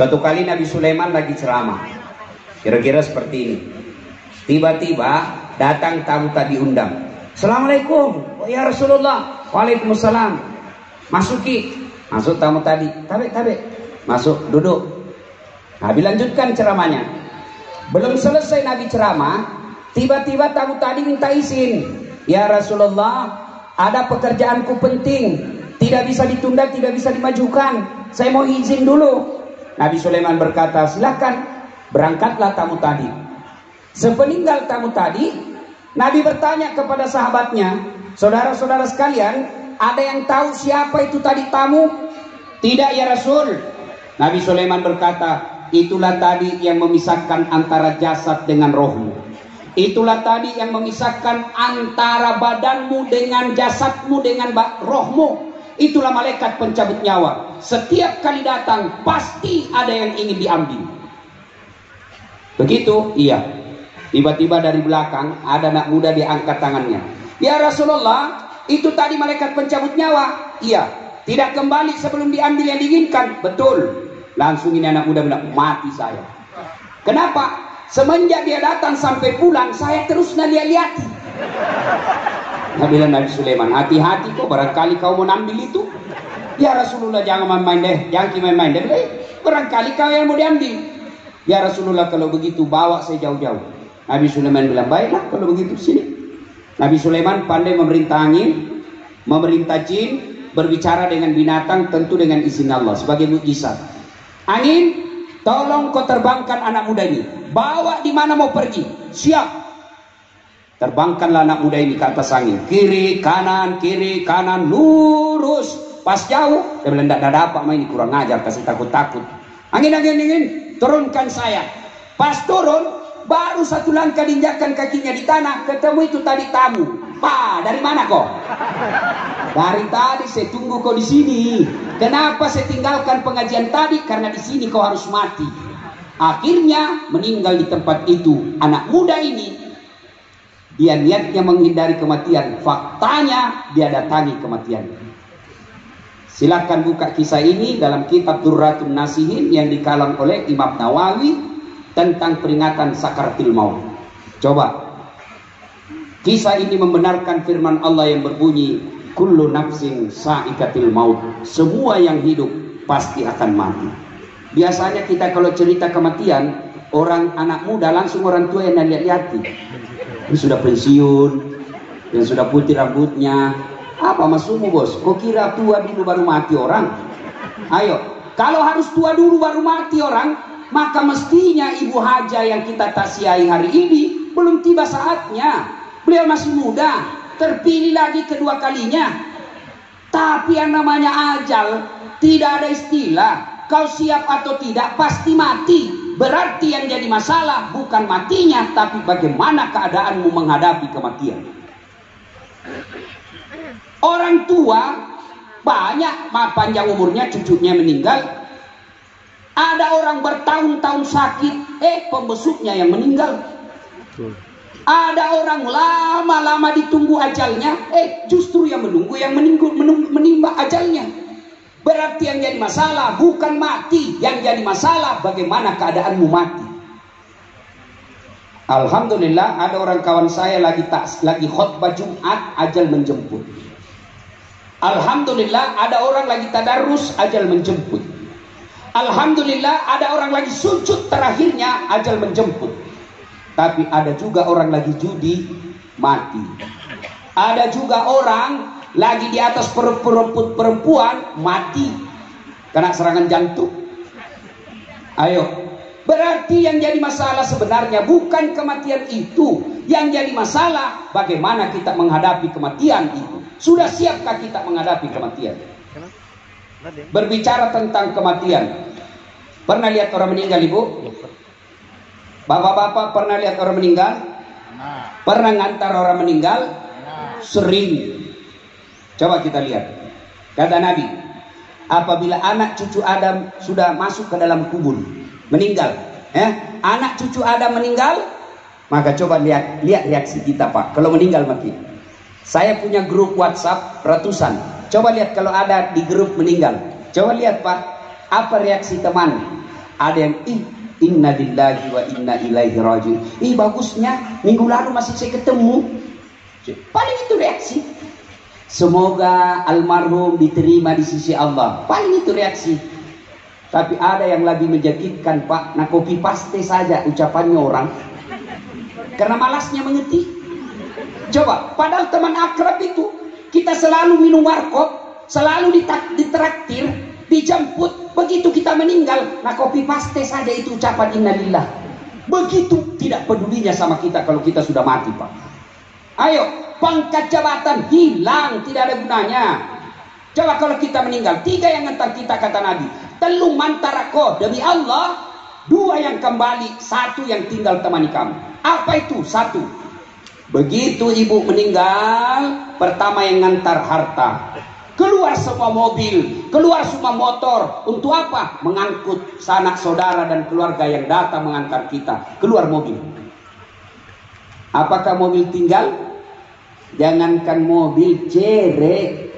Suatu kali Nabi Sulaiman lagi ceramah. Kira-kira seperti ini. Tiba-tiba datang tamu tadi undang. Assalamualaikum. Oh, ya Rasulullah. Waalaikumsalam. Masuki. Masuk tamu tadi. Tabe, tabe. Masuk, duduk. Nabi lanjutkan ceramahnya. Belum selesai Nabi ceramah, tiba-tiba tamu tadi minta izin. Ya Rasulullah, ada pekerjaanku penting. Tidak bisa ditunda, tidak bisa dimajukan. Saya mau izin dulu. Nabi Sulaiman berkata, silahkan berangkatlah tamu tadi. Sepeninggal tamu tadi, Nabi bertanya kepada sahabatnya, saudara-saudara sekalian, ada yang tahu siapa itu tadi tamu? Tidak ya Rasul. Nabi Sulaiman berkata, itulah tadi yang memisahkan antara jasad dengan rohmu. Itulah tadi yang memisahkan antara badanmu dengan jasadmu dengan rohmu. Itulah malaikat pencabut nyawa. Setiap kali datang pasti ada yang ingin diambil. Begitu? Iya. Tiba-tiba dari belakang ada anak muda diangkat tangannya. Ya Rasulullah, itu tadi malaikat pencabut nyawa. Iya. Tidak kembali sebelum diambil yang diinginkan. Betul. Langsung ini anak muda bilang, mati saya. Kenapa? Semenjak dia datang sampai pulang, saya terus Nabi Nabi Sulaiman, hati-hati kok barangkali kau mau ambil itu. Ya Rasulullah jangan main-main deh, jangan main-main deh. Barangkali kau yang mau diambil. Ya Rasulullah kalau begitu bawa saya jauh-jauh. Nabi Sulaiman bilang, baiklah kalau begitu sini. Nabi Sulaiman pandai memerintah angin, memerintah jin, berbicara dengan binatang tentu dengan izin Allah sebagai mujizat. Angin, tolong kau terbangkan anak muda ini. Bawa di mana mau pergi. Siap. Terbangkanlah anak muda ini ke atas angin. Kiri, kanan, kiri, kanan, lurus. Pas jauh, dia bilang, tidak ada apa, ini kurang ajar, kasih takut-takut. Angin, angin, angin, turunkan saya. Pas turun, baru satu langkah diinjakkan kakinya di tanah, ketemu itu tadi tamu. Pak, dari mana kok? Dari tadi saya tunggu kau di sini. Kenapa saya tinggalkan pengajian tadi? Karena di sini kau harus mati. Akhirnya meninggal di tempat itu. Anak muda ini dia niatnya menghindari kematian. Faktanya dia datangi kematian. Silahkan buka kisah ini dalam kitab Durratun Nasihin yang dikalang oleh Imam Nawawi tentang peringatan sakaratil maut. Coba. Kisah ini membenarkan firman Allah yang berbunyi, Kullu nafsin sa'ikatil maut. Semua yang hidup pasti akan mati. Biasanya kita kalau cerita kematian, orang anak muda langsung orang tua yang lihat-lihati yang sudah pensiun, yang sudah putih rambutnya. Apa maksudmu bos? Kok kira tua dulu baru mati orang? Ayo, kalau harus tua dulu baru mati orang, maka mestinya ibu haja yang kita tasiai hari ini belum tiba saatnya. Beliau masih muda, terpilih lagi kedua kalinya. Tapi yang namanya ajal tidak ada istilah. Kau siap atau tidak pasti mati. Berarti yang jadi masalah bukan matinya, tapi bagaimana keadaanmu menghadapi kematian. Orang tua banyak panjang umurnya cucunya meninggal. Ada orang bertahun-tahun sakit, eh pembesuknya yang meninggal. Ada orang lama-lama ditunggu ajalnya, eh justru yang menunggu yang menunggu, menimba ajalnya. Berarti yang jadi masalah bukan mati, yang jadi masalah bagaimana keadaanmu mati. Alhamdulillah ada orang kawan saya lagi tak lagi khutbah Jumat ajal menjemput. Alhamdulillah ada orang lagi tadarus ajal menjemput. Alhamdulillah ada orang lagi sujud terakhirnya ajal menjemput. Tapi ada juga orang lagi judi mati. Ada juga orang lagi di atas peremput perempuan mati. Kena serangan jantung. Ayo. Berarti yang jadi masalah sebenarnya bukan kematian itu. Yang jadi masalah bagaimana kita menghadapi kematian itu. Sudah siapkah kita menghadapi kematian? Berbicara tentang kematian. Pernah lihat orang meninggal ibu? Bapak-bapak pernah lihat orang meninggal? Pernah. Ngantar orang meninggal? Sering Coba kita lihat. Kata Nabi, apabila anak cucu Adam sudah masuk ke dalam kubur, meninggal, eh, anak cucu Adam meninggal, maka coba lihat lihat reaksi kita Pak. Kalau meninggal mati. Saya punya grup WhatsApp ratusan. Coba lihat kalau ada di grup meninggal. Coba lihat Pak, apa reaksi teman? ada yang ih inna lillahi wa inna ilaihi rajiun ih bagusnya minggu lalu masih saya ketemu paling itu reaksi semoga almarhum diterima di sisi Allah. Paling itu reaksi. Tapi ada yang lebih menyakitkan pak nah kopi paste saja ucapannya orang. Karena malasnya mengerti. Coba padahal teman akrab itu kita selalu minum warkop selalu ditraktir dijemput. Begitu kita meninggal nah kopi paste saja itu ucapan innalillah. Begitu tidak pedulinya sama kita kalau kita sudah mati pak. Ayo pangkat jabatan hilang tidak ada gunanya coba kalau kita meninggal tiga yang ngantar kita kata Nabi telu mantarako demi Allah dua yang kembali satu yang tinggal temani kamu apa itu satu begitu ibu meninggal pertama yang ngantar harta keluar semua mobil, keluar semua motor. Untuk apa? Mengangkut sanak saudara dan keluarga yang datang mengantar kita. Keluar mobil. Apakah mobil tinggal? Jangankan mobil, cere.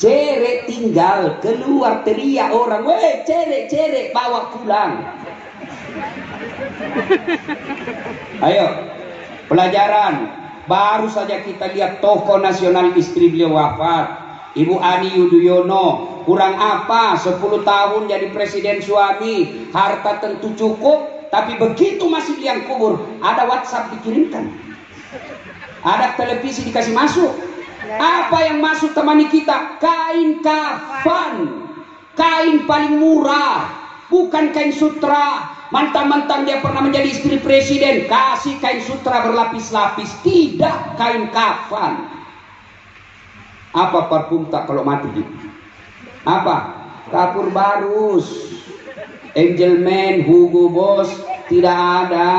Cere tinggal, keluar teriak orang. Weh, cere, cere, bawa pulang. Ayo, pelajaran. Baru saja kita lihat tokoh nasional istri beliau wafat Ibu Ani Yudhoyono kurang apa 10 tahun jadi presiden suami harta tentu cukup tapi begitu masih liang kubur ada WhatsApp dikirimkan ada televisi dikasih masuk. Apa yang masuk temani kita? Kain kafan. Kain paling murah. Bukan kain sutra. Mantan-mantan dia pernah menjadi istri presiden. Kasih kain sutra berlapis-lapis. Tidak kain kafan. Apa parfum tak kalau mati? Apa? Kapur barus. Angel Man, Hugo Boss. Tidak ada.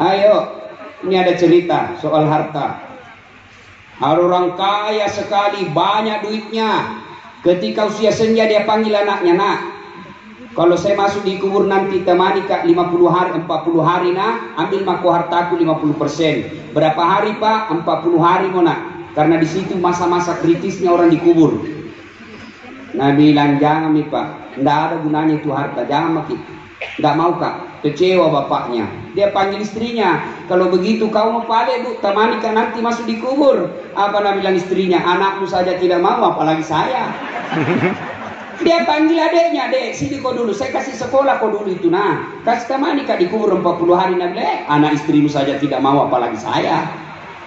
Ayo, ini ada cerita soal harta. Ada orang kaya sekali, banyak duitnya. Ketika usia senja dia panggil anaknya, nak. Kalau saya masuk di kubur nanti temani kak 50 hari, 40 hari nak, ambil mako hartaku 50 persen. Berapa hari pak? 40 hari mau nak. Karena di situ masa-masa kritisnya orang dikubur. Nabi bilang jangan nih pak, tidak ada gunanya itu harta, jangan makin. Tidak mau kak, kecewa bapaknya. Dia panggil istrinya, kalau begitu kau mau pada bu, temani kan nanti masuk dikubur. Apa Nabi bilang istrinya, anakmu saja tidak mau, apalagi saya. Dia panggil adiknya, dek, sini kau dulu, saya kasih sekolah kau dulu itu. Nah, kasih temani kak dikubur 40 hari, Nabi bilang, eh, anak istrimu saja tidak mau, apalagi saya.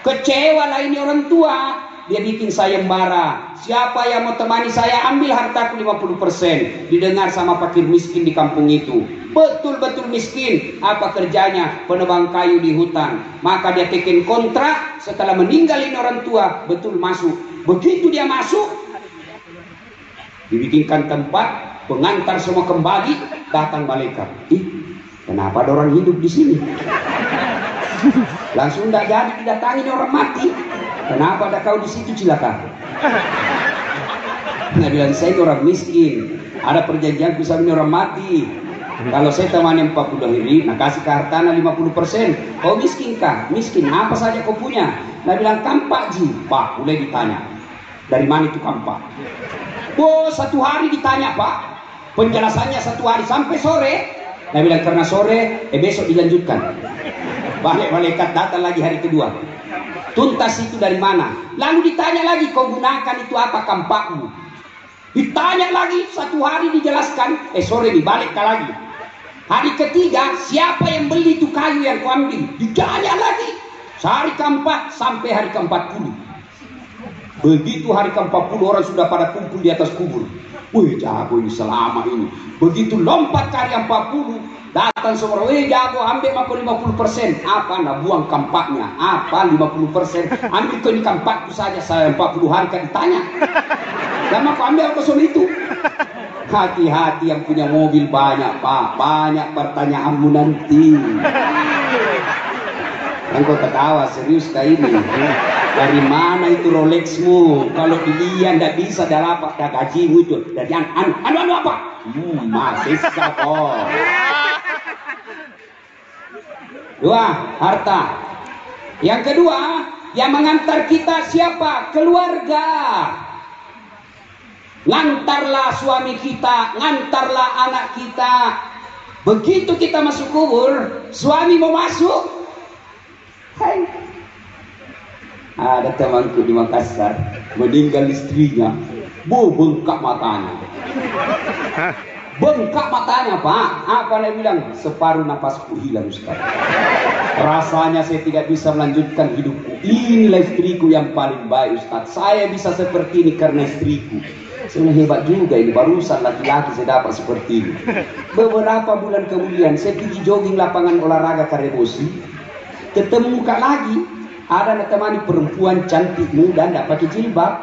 Kecewa lah ini orang tua. Dia bikin sayembara. Siapa yang mau temani saya ambil hartaku 50%. Didengar sama fakir miskin di kampung itu. Betul-betul miskin. Apa kerjanya? Penebang kayu di hutan. Maka dia bikin kontrak. Setelah meninggal ini orang tua. Betul masuk. Begitu dia masuk. Dibikinkan tempat. Pengantar semua kembali. Datang malaikat. Ih, kenapa ada orang hidup di sini? Langsung tidak jadi didatangi orang mati. Kenapa ada kau di situ cilaka? Nah bilang saya ini orang miskin. Ada perjanjian bisa ini orang mati. Kalau saya temani 40 hari, nah kasih ke hartana 50 persen. Kau miskin kah? Miskin. Apa saja kau punya? Nah bilang kampak ji. Pak, boleh ditanya. Dari mana itu kampak? Oh, satu hari ditanya pak. Penjelasannya satu hari sampai sore. Nah bilang karena sore, eh besok dilanjutkan. Balik malaikat datang lagi hari kedua. Tuntas itu dari mana? Lalu ditanya lagi, kau gunakan itu apa kampakmu? Ditanya lagi, satu hari dijelaskan, eh sore dibalik lagi. Hari ketiga, siapa yang beli itu kayu yang kau ambil? Ditanya lagi. Sehari keempat sampai hari keempat puluh. Begitu hari keempat puluh orang sudah pada kumpul di atas kubur. Wih jago ini selama ini. Begitu lompat ke hari empat puluh, Datang semua, weh jago ambil aku 50 persen. Apa nak buang kampaknya? Apa 50 persen? Ambil kau ini kampakku saja, saya 40 hari kan ditanya. Lama aku ambil kosong itu. Hati-hati yang punya mobil banyak pak, banyak pertanyaanmu nanti. Kan kau ketawa serius kayak ini. Dari mana itu Rolexmu? Kalau dilihat tidak bisa dah apa gajimu itu. Dari anu anu anu, anu apa? Hmm, masih kok. Dua, harta. Yang kedua, yang mengantar kita siapa? Keluarga. ngantarlah suami kita, ngantarlah anak kita. Begitu kita masuk kubur, suami mau masuk. Hai. Ada temanku di Makassar, meninggal istrinya, bu bengkak matanya. Bengkak matanya pak, apa dia bilang? Separuh napasku hilang Ustaz. Rasanya saya tidak bisa melanjutkan hidupku. Inilah istriku yang paling baik Ustaz. Saya bisa seperti ini karena istriku. Sebenarnya hebat juga ini barusan laki-laki saya dapat seperti ini. Beberapa bulan kemudian saya pergi jogging lapangan olahraga Karebosi. Ketemu muka lagi. Ada anak temani perempuan cantik muda tidak pakai jilbab.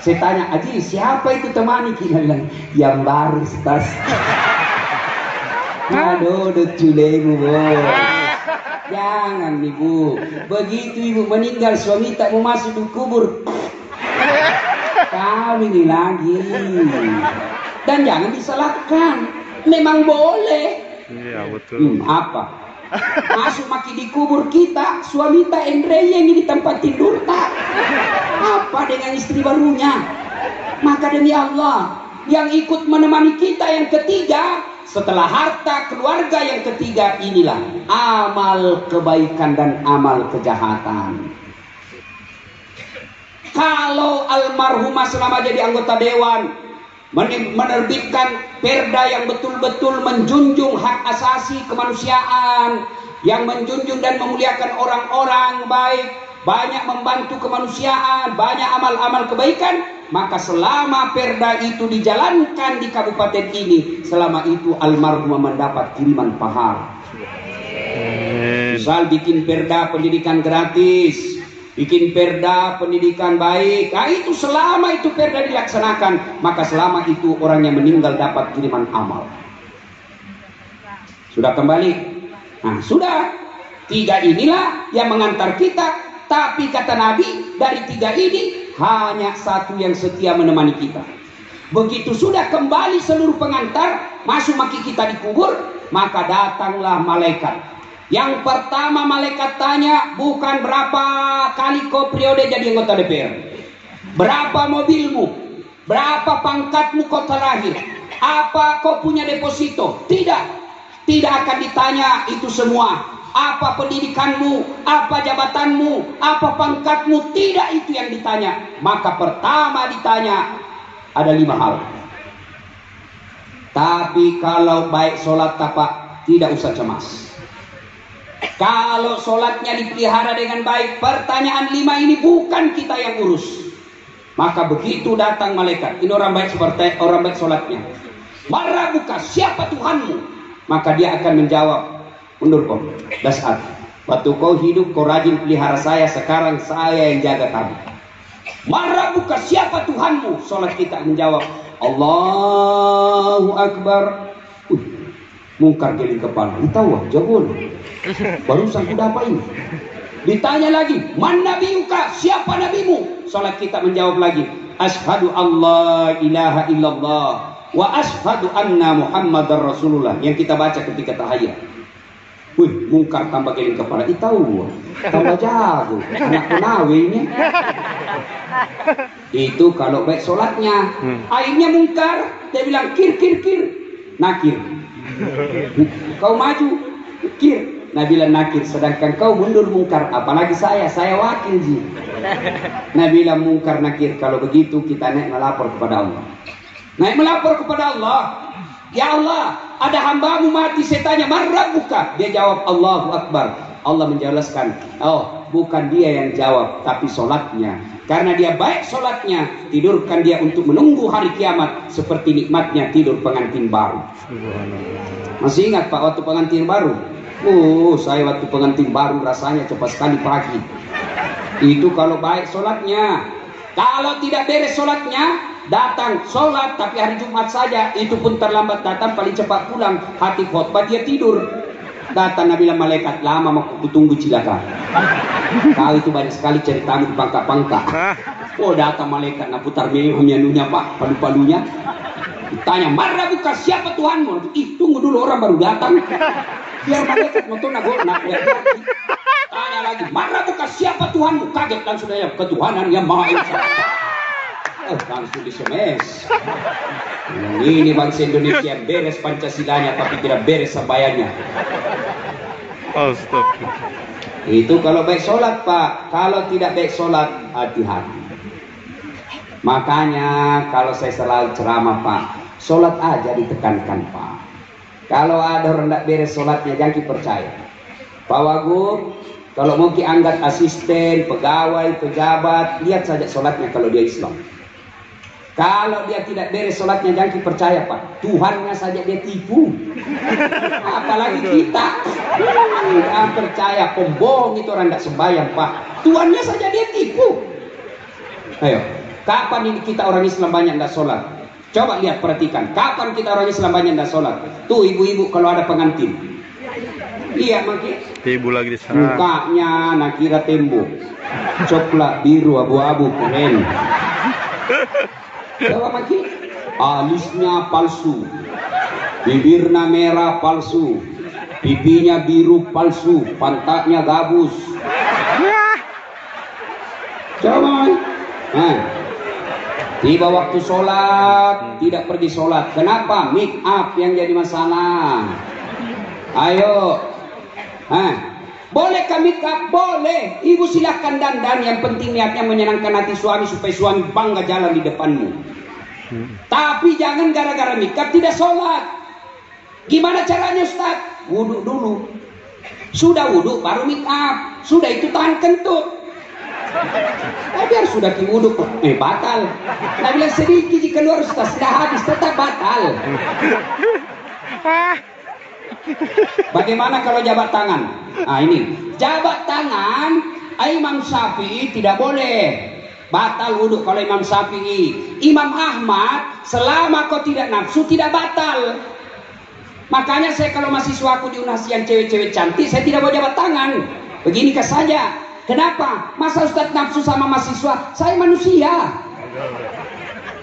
Saya tanya, Aji siapa itu temani? Kita bilang, yang baru Stas. Aduh, udah culemu Jangan ibu. Begitu ibu meninggal suami tak mau masuk di kubur kami ini lagi. Dan jangan disalahkan. Memang boleh. Iya betul. Hmm, apa? Masuk maki di kubur kita, suami tak Andre yang di tempat tidur tak. Apa dengan istri barunya? Maka demi Allah, yang ikut menemani kita yang ketiga, setelah harta keluarga yang ketiga inilah amal kebaikan dan amal kejahatan. Kalau almarhumah selama jadi anggota dewan menerbitkan perda yang betul-betul menjunjung hak asasi kemanusiaan, yang menjunjung dan memuliakan orang-orang baik, banyak membantu kemanusiaan, banyak amal-amal kebaikan, maka selama perda itu dijalankan di kabupaten ini, selama itu almarhumah mendapat kiriman pahala. Misal bikin perda pendidikan gratis, bikin perda pendidikan baik. Nah itu selama itu perda dilaksanakan, maka selama itu orang yang meninggal dapat kiriman amal. Sudah kembali? Nah sudah. Tiga inilah yang mengantar kita. Tapi kata Nabi, dari tiga ini hanya satu yang setia menemani kita. Begitu sudah kembali seluruh pengantar, masuk maki kita dikubur, maka datanglah malaikat yang pertama malaikat tanya bukan berapa kali kau periode jadi anggota DPR. Berapa mobilmu? Berapa pangkatmu kau terakhir? Apa kau punya deposito? Tidak. Tidak akan ditanya itu semua. Apa pendidikanmu? Apa jabatanmu? Apa pangkatmu? Tidak itu yang ditanya. Maka pertama ditanya ada lima hal. Tapi kalau baik sholat tapak tidak usah cemas. Kalau sholatnya dipelihara dengan baik, pertanyaan lima ini bukan kita yang urus. Maka begitu datang malaikat, ini orang baik seperti orang baik sholatnya. Marah buka siapa Tuhanmu? Maka dia akan menjawab, mundur kau, dasar. Waktu kau hidup, kau rajin pelihara saya, sekarang saya yang jaga kamu. Marah buka siapa Tuhanmu? Sholat kita menjawab, Allahu Akbar. Uh, mungkar geling kepala. Tahu, jawab Barusan kuda apa ini? Ditanya lagi, man nabiyuka? Siapa nabimu? Salat kita menjawab lagi, Ashadu Allah ilaha illallah wa ashadu anna Muhammadar Rasulullah yang kita baca ketika tahayat. Wih, mungkar tambah geling kepala. Itu tahu, tambah jago. Anak penawe ini. Itu kalau baik sholatnya. Hmm. Akhirnya mungkar, dia bilang kir kir kir, nakir. Kau maju, kir. Nabila nakir sedangkan kau mundur mungkar apalagi saya saya wakil ji. Nabila mungkar nakir. Kalau begitu kita naik melapor kepada Allah. Naik melapor kepada Allah. Ya Allah ada hambamu mati. Saya tanya marah buka dia jawab Allahu Akbar. Allah menjelaskan oh bukan dia yang jawab tapi solatnya. Karena dia baik solatnya tidurkan dia untuk menunggu hari kiamat seperti nikmatnya tidur pengantin baru. Masih ingat pak waktu pengantin baru Oh, saya waktu pengantin baru rasanya cepat sekali pagi. Itu kalau baik sholatnya. Kalau tidak beres sholatnya, datang sholat tapi hari Jumat saja. Itu pun terlambat datang paling cepat pulang. Hati khotbah dia tidur. Datang Nabi malaikat lama mau tunggu cilaka. Kau itu banyak sekali ceritamu di pangkak-pangkak. Oh datang malaikat nak putar menunya pak, palu-palunya. Tanya, marah bukan siapa Tuhanmu? Ih, tunggu dulu orang baru datang biar malaikat nonton nago nak tanya lagi mana bukan siapa Tuhanmu kaget dan sudah ya ketuhanan yang maha esa eh, langsung disemes. Yang ini bangsa Indonesia beres Pancasilanya tapi tidak beres sembahyangnya. Astagfirullah. Itu kalau baik sholat Pak, kalau tidak baik sholat hati-hati. Makanya kalau saya selalu ceramah Pak, sholat aja ditekankan Pak. Kalau ada orang tidak beres sholatnya jangan percaya. Pak Wagub, kalau mau dianggap asisten, pegawai, pejabat, lihat saja sholatnya kalau dia Islam. Kalau dia tidak beres sholatnya jangan percaya Pak. Tuhannya saja dia tipu. Apalagi kita. Jangan percaya pembohong itu orang tidak sembahyang Pak. Tuhannya saja dia tipu. Ayo, kapan ini kita orang Islam banyak tidak sholat? Coba lihat perhatikan. Kapan kita orang Islam banyak tidak sholat? Tuh ibu-ibu kalau ada pengantin. Iya makin. Ibu lagi di sana. Mukanya nakira tembok. Coklat, biru, abu-abu, keren. Coba makin. Alisnya palsu. Bibirnya merah palsu. Pipinya biru palsu. Pantatnya gabus. Coba Nah, tiba waktu sholat tidak pergi sholat. Kenapa? Make up yang jadi masalah. Ayo, Hah. Boleh kami up? Boleh. Ibu silahkan dandan. Yang penting niatnya menyenangkan hati suami supaya suami bangga jalan di depanmu. Tapi jangan gara-gara nikah tidak sholat. Gimana caranya Ustaz? Wudhu dulu. Sudah wudhu baru make up. Sudah itu tahan kentut. Tapi harus sudah ki wudhu. Eh batal. Nah bilang sedikit jika keluar Ustaz sudah habis tetap batal. Bagaimana kalau jabat tangan? Nah ini, jabat tangan Imam Syafi'i tidak boleh. Batal wudhu kalau Imam Syafi'i. Imam Ahmad selama kau tidak nafsu tidak batal. Makanya saya kalau mahasiswa aku di UNAS yang cewek-cewek cantik, saya tidak mau jabat tangan. Beginikah saja? Kenapa? Masa Ustadz nafsu sama mahasiswa? Saya manusia.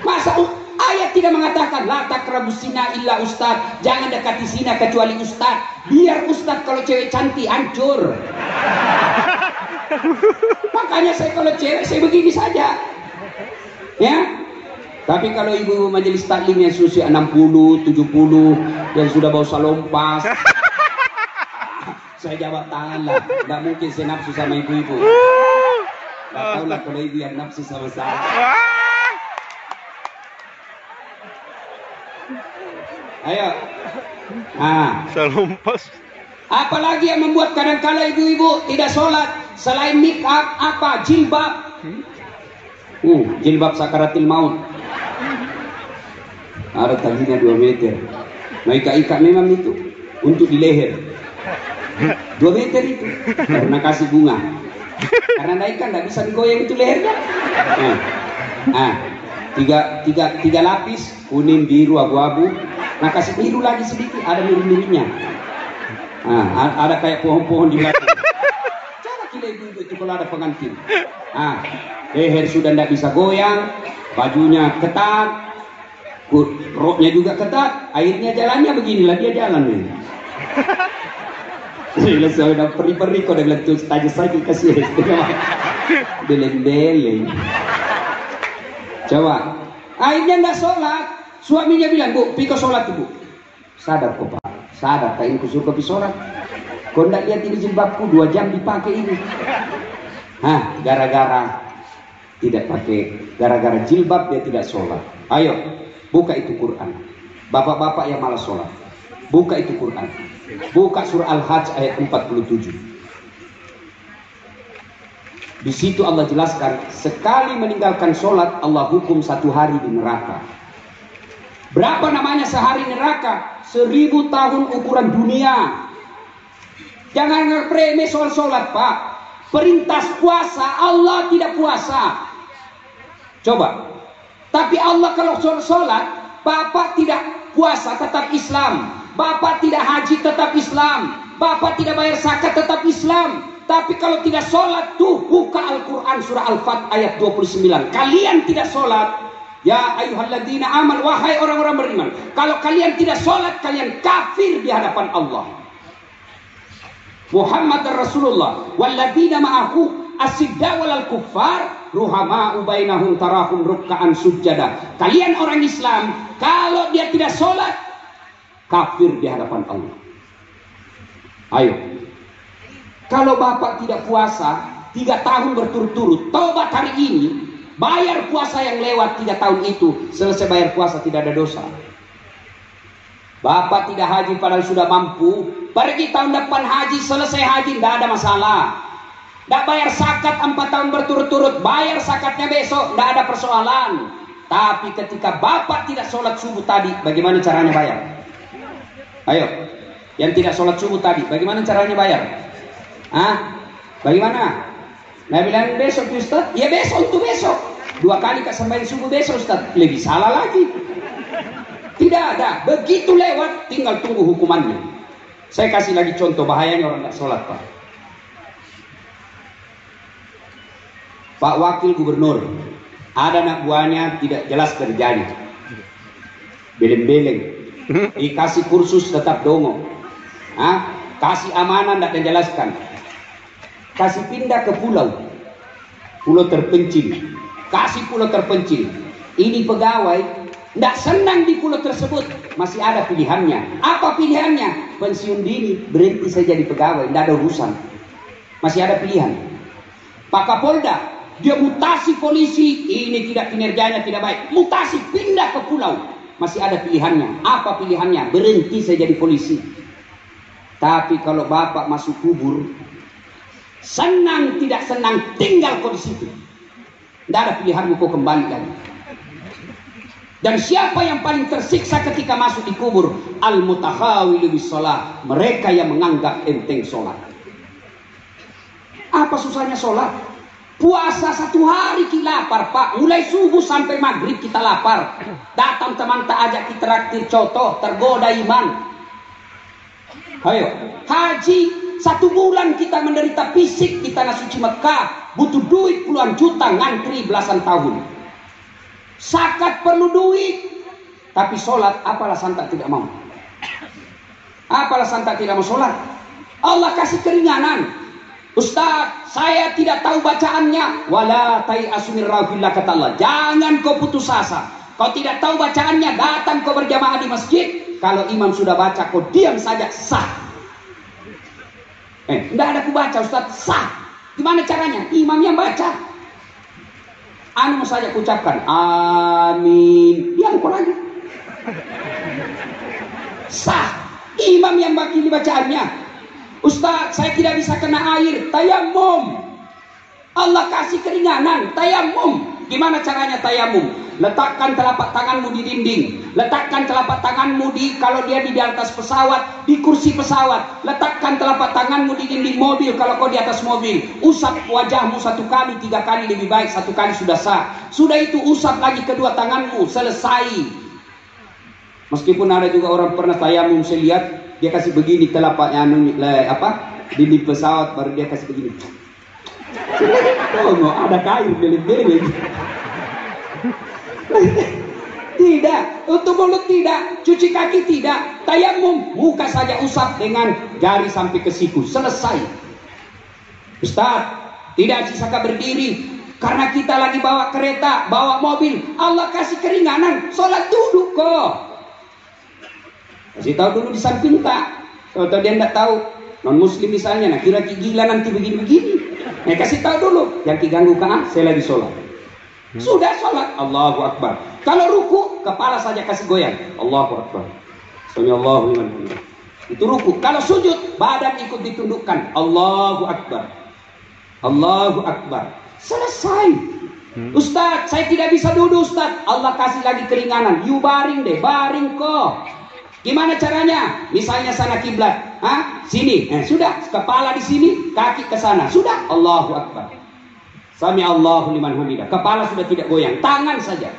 Masa ayat tidak mengatakan la takrabusina illa ustad jangan dekati zina kecuali ustad biar ustad kalau cewek cantik hancur makanya saya kalau cewek saya begini saja ya tapi kalau ibu majelis taklim yang susia 60, 70 yang sudah bawa salompas saya jawab tangan lah tidak mungkin saya nafsu sama ibu-ibu Gak tahu lah kalau ibu yang nafsu sama saya Ayo. Ah. Salumpas. Apalagi yang membuat kadang-kala ibu-ibu tidak sholat selain make up apa jilbab. Hmm, jilbab sakaratil maut. Ada talinya 2 meter. Nah ikat-ikat memang itu untuk di leher. 2 meter itu karena kasih bunga. Karena naikkan tidak bisa digoyang itu lehernya. Nah, ah, tiga, tiga, tiga lapis kuning biru abu-abu Nah kasih biru lagi sedikit, ada biru-birunya. Nah, ada kayak pohon-pohon di belakang. Cara kita ibu itu kalau ada pengantin. Nah, leher sudah tidak bisa goyang, bajunya ketat, roknya juga ketat, airnya jalannya beginilah dia jalan nih. Sila sa udah peri-peri ko bilang tuh tayo sakit kasi beleng-beleng. Coba, airnya nggak sholat, Suaminya bilang, Bu, piko sholat ibu. Sadar kok pak, sadar pak ini kusuka pi sholat. Kau ndak lihat ini jilbabku dua jam dipakai ini. Hah, gara-gara tidak pakai, gara-gara jilbab dia tidak sholat. Ayo, buka itu Quran. Bapak-bapak yang malas sholat, buka itu Quran. Buka surah Al-Hajj ayat 47. Di situ Allah jelaskan, sekali meninggalkan sholat, Allah hukum satu hari di neraka. Berapa namanya sehari neraka? Seribu tahun ukuran dunia. Jangan ngerpreme soal sholat pak. Perintah puasa, Allah tidak puasa. Coba. Tapi Allah kalau sholat, Bapak tidak puasa tetap Islam. Bapak tidak haji tetap Islam. Bapak tidak bayar zakat tetap Islam. Tapi kalau tidak sholat tuh buka Al-Quran surah Al-Fat ayat 29. Kalian tidak sholat, Ya ayuhalladzina aman wahai orang-orang beriman, kalau kalian tidak sholat kalian kafir di hadapan Allah. Muhammad Rasulullah walladzina ma'ahu asidda walal kuffar ruhama ubainahum tarahum rukkaan sujada. Kalian orang Islam, kalau dia tidak sholat, kafir di hadapan Allah. Ayo. Kalau bapak tidak puasa, tiga tahun berturut-turut, tobat hari ini, bayar puasa yang lewat tiga tahun itu, selesai bayar puasa tidak ada dosa. Bapak tidak haji padahal sudah mampu, pergi tahun depan haji, selesai haji, tidak ada masalah. Tidak bayar sakat empat tahun berturut-turut, bayar sakatnya besok, tidak ada persoalan. Tapi ketika bapak tidak sholat subuh tadi, bagaimana caranya bayar? Ayo, yang tidak sholat subuh tadi, bagaimana caranya bayar? Ah, bagaimana? Nah bilang besok Ustaz, ya besok untuk besok. Dua kali kak sampai subuh besok Ustaz, lebih salah lagi. Tidak ada, begitu lewat, tinggal tunggu hukumannya. Saya kasih lagi contoh bahayanya orang tidak sholat Pak. Pak Wakil Gubernur, ada anak buahnya tidak jelas kerjanya. Beleng-beleng. Dikasih kursus tetap dongo. Hah? Kasih amanah tidak dijelaskan. Kasih pindah ke pulau. Pulau terpencil. Kasih pulau terpencil. Ini pegawai tidak senang di pulau tersebut. Masih ada pilihannya. Apa pilihannya? Pensiun dini. Berhenti saja di pegawai. Tidak ada urusan. Masih ada pilihan. Pak Kapolda dia mutasi polisi, ini tidak kinerjanya tidak baik. Mutasi pindah ke pulau. Masih ada pilihannya. Apa pilihannya? Berhenti saya jadi polisi. Tapi kalau bapak masuk kubur, senang tidak senang tinggal kau di situ. Tidak ada pilihanmu kau kembali lagi. Dan siapa yang paling tersiksa ketika masuk di kubur? Al-mutahawilu sholat. Mereka yang menganggap enteng sholat. Apa susahnya sholat? Puasa satu hari kita lapar pak. Mulai subuh sampai maghrib kita lapar. Datang teman tak ajak kita traktir contoh Tergoda iman. Ayo. Haji Satu bulan kita menderita fisik di tanah suci Mekah. Butuh duit puluhan juta Ngantri belasan tahun. Sakat perlu duit Tapi sholat apalah santak tidak mau? Apalah santak tidak mau sholat? Allah kasih keringanan Ustaz, saya tidak tahu bacaannya. Wala tai rafillah kata Allah. Jangan kau putus asa. Kau tidak tahu bacaannya, datang kau berjamaah di masjid. Kalau imam sudah baca, kau diam saja, sah. Eh, tidak ada ku baca Ustaz, sah. Gimana caranya? Imam yang baca. Anu saja ucapkan, amin. Diam kau lagi. Sah. Imam yang bagi bacaannya, Ustaz, saya tidak bisa kena air. Tayamum. Allah kasih keringanan. Tayamum. Gimana caranya tayamum? Letakkan telapak tanganmu di dinding. Letakkan telapak tanganmu di kalau dia di, atas pesawat, di kursi pesawat. Letakkan telapak tanganmu di dinding mobil kalau kau di atas mobil. Usap wajahmu satu kali, tiga kali lebih baik. Satu kali sudah sah. Sudah itu usap lagi kedua tanganmu. Selesai. Meskipun ada juga orang pernah tayamum saya lihat dia kasih begini telapaknya anu apa? Di pesawat baru dia kasih begini. No, ada kayu beling-beling tidak. Untuk mulut tidak. Cuci kaki tidak. Tayamum. Muka saja usap dengan jari sampai ke siku. Selesai. Ustaz tidak sisaka berdiri. Karena kita lagi bawa kereta bawa mobil. Allah kasih keringanan. Sholat duduk kok Kasih tahu dulu di samping tak. Kalau dia tidak tahu, non muslim misalnya, nah kira gila nanti begini-begini. Nah kasih tahu dulu, yang diganggu kan, saya lagi sholat. Hmm. Sudah sholat, Allahu Akbar. Kalau ruku, kepala saja kasih goyang. Allahu Akbar. Sami Allahu liman Itu ruku. Kalau sujud, badan ikut ditundukkan. Allahu Akbar. Allahu Akbar. Selesai. Hmm. Ustaz, saya tidak bisa duduk Ustaz. Allah kasih lagi keringanan. You baring deh, baring kok. Gimana caranya? Misalnya sana kiblat, ah, sini, eh, sudah kepala di sini, kaki ke sana, sudah. Allahu Akbar. Sami Allahu liman hamidah. Kepala sudah tidak goyang, tangan saja.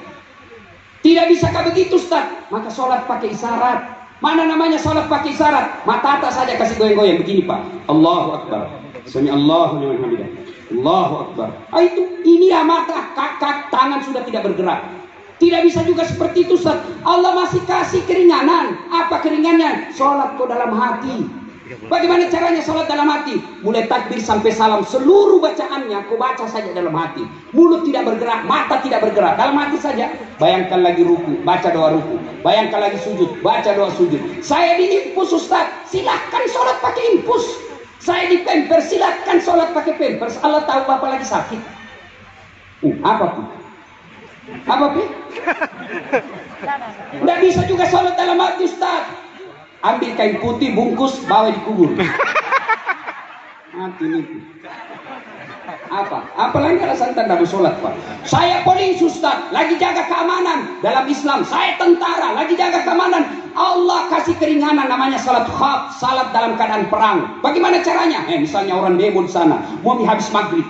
Tidak bisakah begitu, Ustaz? Maka sholat pakai isyarat. Mana namanya sholat pakai isyarat? Mata atas saja kasih goyang-goyang begini, Pak. Allahu Akbar. Sami Allahu liman hamidah. Allahu Akbar. Ah, itu ini ya mata, kakak, tangan sudah tidak bergerak. Tidak bisa juga seperti itu Ustaz. Allah masih kasih keringanan. Apa keringannya? Sholat kau dalam hati. Bagaimana caranya sholat dalam hati? Mulai takbir sampai salam seluruh bacaannya kau baca saja dalam hati. Mulut tidak bergerak, mata tidak bergerak, dalam hati saja. Bayangkan lagi ruku, baca doa ruku. Bayangkan lagi sujud, baca doa sujud. Saya di impus Ustaz, silahkan sholat pakai impus. Saya di pemper, silahkan sholat pakai pemper. Allah tahu bapak lagi sakit. Uh, apa pun? Apa pun? Tidak bisa juga sholat dalam hati Ustaz. Ambil kain putih bungkus bawa di kubur. Mati nih apa? Apalagi alasan tanda sholat pak? Saya polisi ustaz. Lagi jaga keamanan dalam Islam. Saya tentara. Lagi jaga keamanan. Allah kasih keringanan. Namanya salat khaf salat dalam keadaan perang. Bagaimana caranya? Eh misalnya orang demo di sana. Mau habis maghrib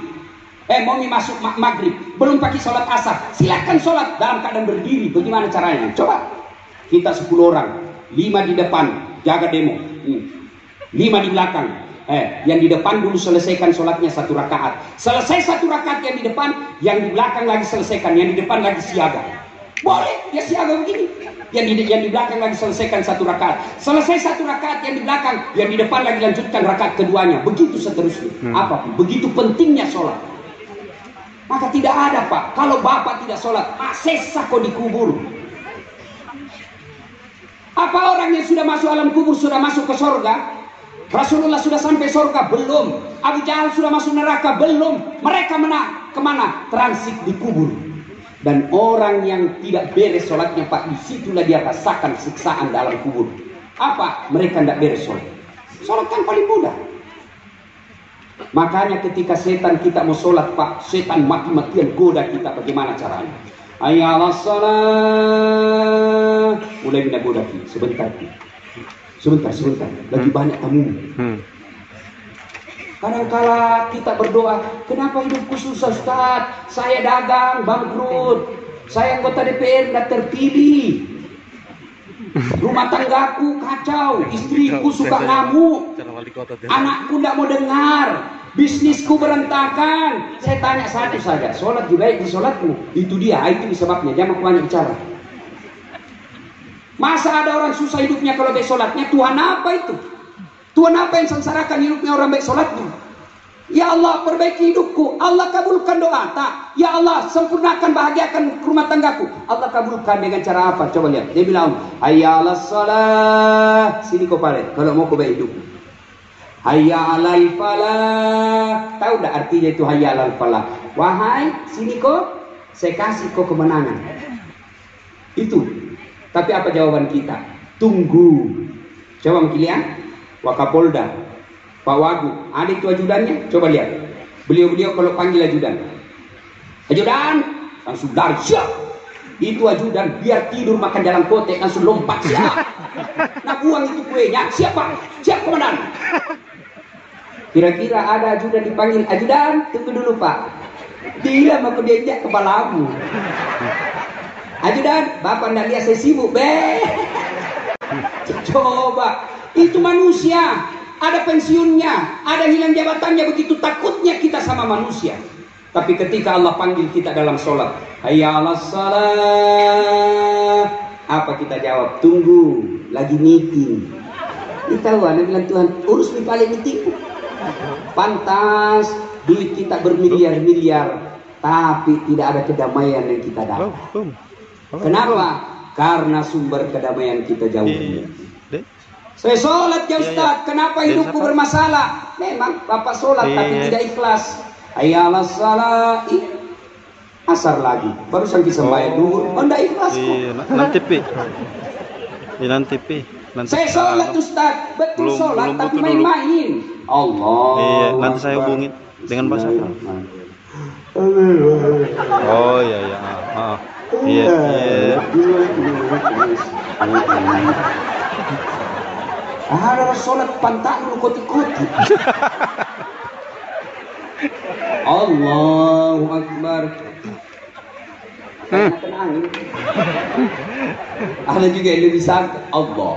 eh mau masuk ma maghrib. Belum pakai sholat asar. Silahkan sholat dalam keadaan berdiri. Bagaimana caranya? Coba. Kita 10 orang. Lima di depan. Jaga demo. Hmm. lima di belakang. Eh yang di depan dulu selesaikan sholatnya satu rakaat. Selesai satu rakaat yang di depan yang di belakang lagi selesaikan. Yang di depan lagi siaga. Boleh. Ya siaga begini. Yang di yang di belakang lagi selesaikan satu rakaat. Selesai satu rakaat yang di belakang yang di depan lagi lanjutkan rakaat keduanya. Begitu seterusnya. Hmm. apa pun. Begitu pentingnya sholat maka tidak ada pak kalau bapak tidak sholat sesa kau dikubur apa orang yang sudah masuk alam kubur sudah masuk ke sorga? Rasulullah sudah sampai sorga? Belum. Abu Jahal sudah masuk neraka? Belum. Mereka mana? Ke mana? Transit di kubur. Dan orang yang tidak beres sholatnya Pak, di situlah dia rasakan siksaan dalam kubur. Apa? Mereka tidak beres sholat. Sholat kan paling mudah. Makanya ketika setan kita mau sholat Pak, setan mati-matian goda kita bagaimana caranya? Ayah salat. Mulai minta godaki sebentar. Sebentar, sebentar. Lagi hmm. banyak tamu. Hmm. Kadangkala kita berdoa, kenapa hidupku susah Ustaz? Saya dagang, bangkrut. Saya anggota DPR tidak terpilih. Rumah tanggaku kacau, istriku suka ngamuk, anakku tidak mau dengar, bisnisku berantakan. Saya tanya satu saja, sholat juga di sholatmu. Itu dia, itu sebabnya. Jangan banyak bicara. Masa ada orang susah hidupnya kalau baik sholatnya? Tuhan apa itu? Tuhan apa yang sengsarakan hidupnya orang baik sholatnya? Ya Allah perbaiki hidupku Allah kabulkan doa tak Ya Allah sempurnakan bahagiakan rumah tanggaku Allah kabulkan dengan cara apa Coba lihat Dia bilang Hayya ala salat Sini kau paling Kalau mau kau baik hidupku Hayya alal falah. Tahu tak artinya itu hayya alal falah? Wahai, sini kok saya kasih kau kemenangan. Itu. Tapi apa jawaban kita? Tunggu. Coba mungkin Wakapolda, Pak Wagu, ada itu ajudannya? Coba lihat. Beliau-beliau kalau panggil ajudan. Ajudan, langsung dari siap. Itu ajudan, biar tidur makan jalan kotek, langsung lompat siap. Nah buang itu kuenya, siapa? Siap komandan. Kira-kira ada ajudan dipanggil, ajudan, tunggu dulu pak. Dia mau injak kepalamu. Ajudan, bapak ndak lihat saya sibuk, be. Coba, itu manusia. Ada pensiunnya, ada hilang jabatannya begitu takutnya kita sama manusia. Tapi ketika Allah panggil kita dalam sholat, Hayya salat. Apa kita jawab? Tunggu, lagi meeting. Kita tahu, bilang Tuhan, urus nih paling meeting. Pantas duit kita bermiliar-miliar, tapi tidak ada kedamaian yang kita dapat. Kenapa? Karena sumber kedamaian kita jauh. Iya. Saya sholat ya iya, iya. Ustaz, kenapa hidupku bermasalah? Memang Bapak sholat tapi tidak ikhlas. Ayalah salah. Asar lagi. Baru sampai sembahyang dulu. Oh, tidak ikhlas kok. Nanti pi. Nanti pi. Saya sholat Ustaz, betul sholat tapi main-main. Allah. Iya, nanti saya hubungin dengan bahasa Arab. Oh iya iya. Ah, Iya iya. Ada sholat pantat lu koti-koti. Allahu Akbar. Hmm. Ada juga yang lebih. Allah.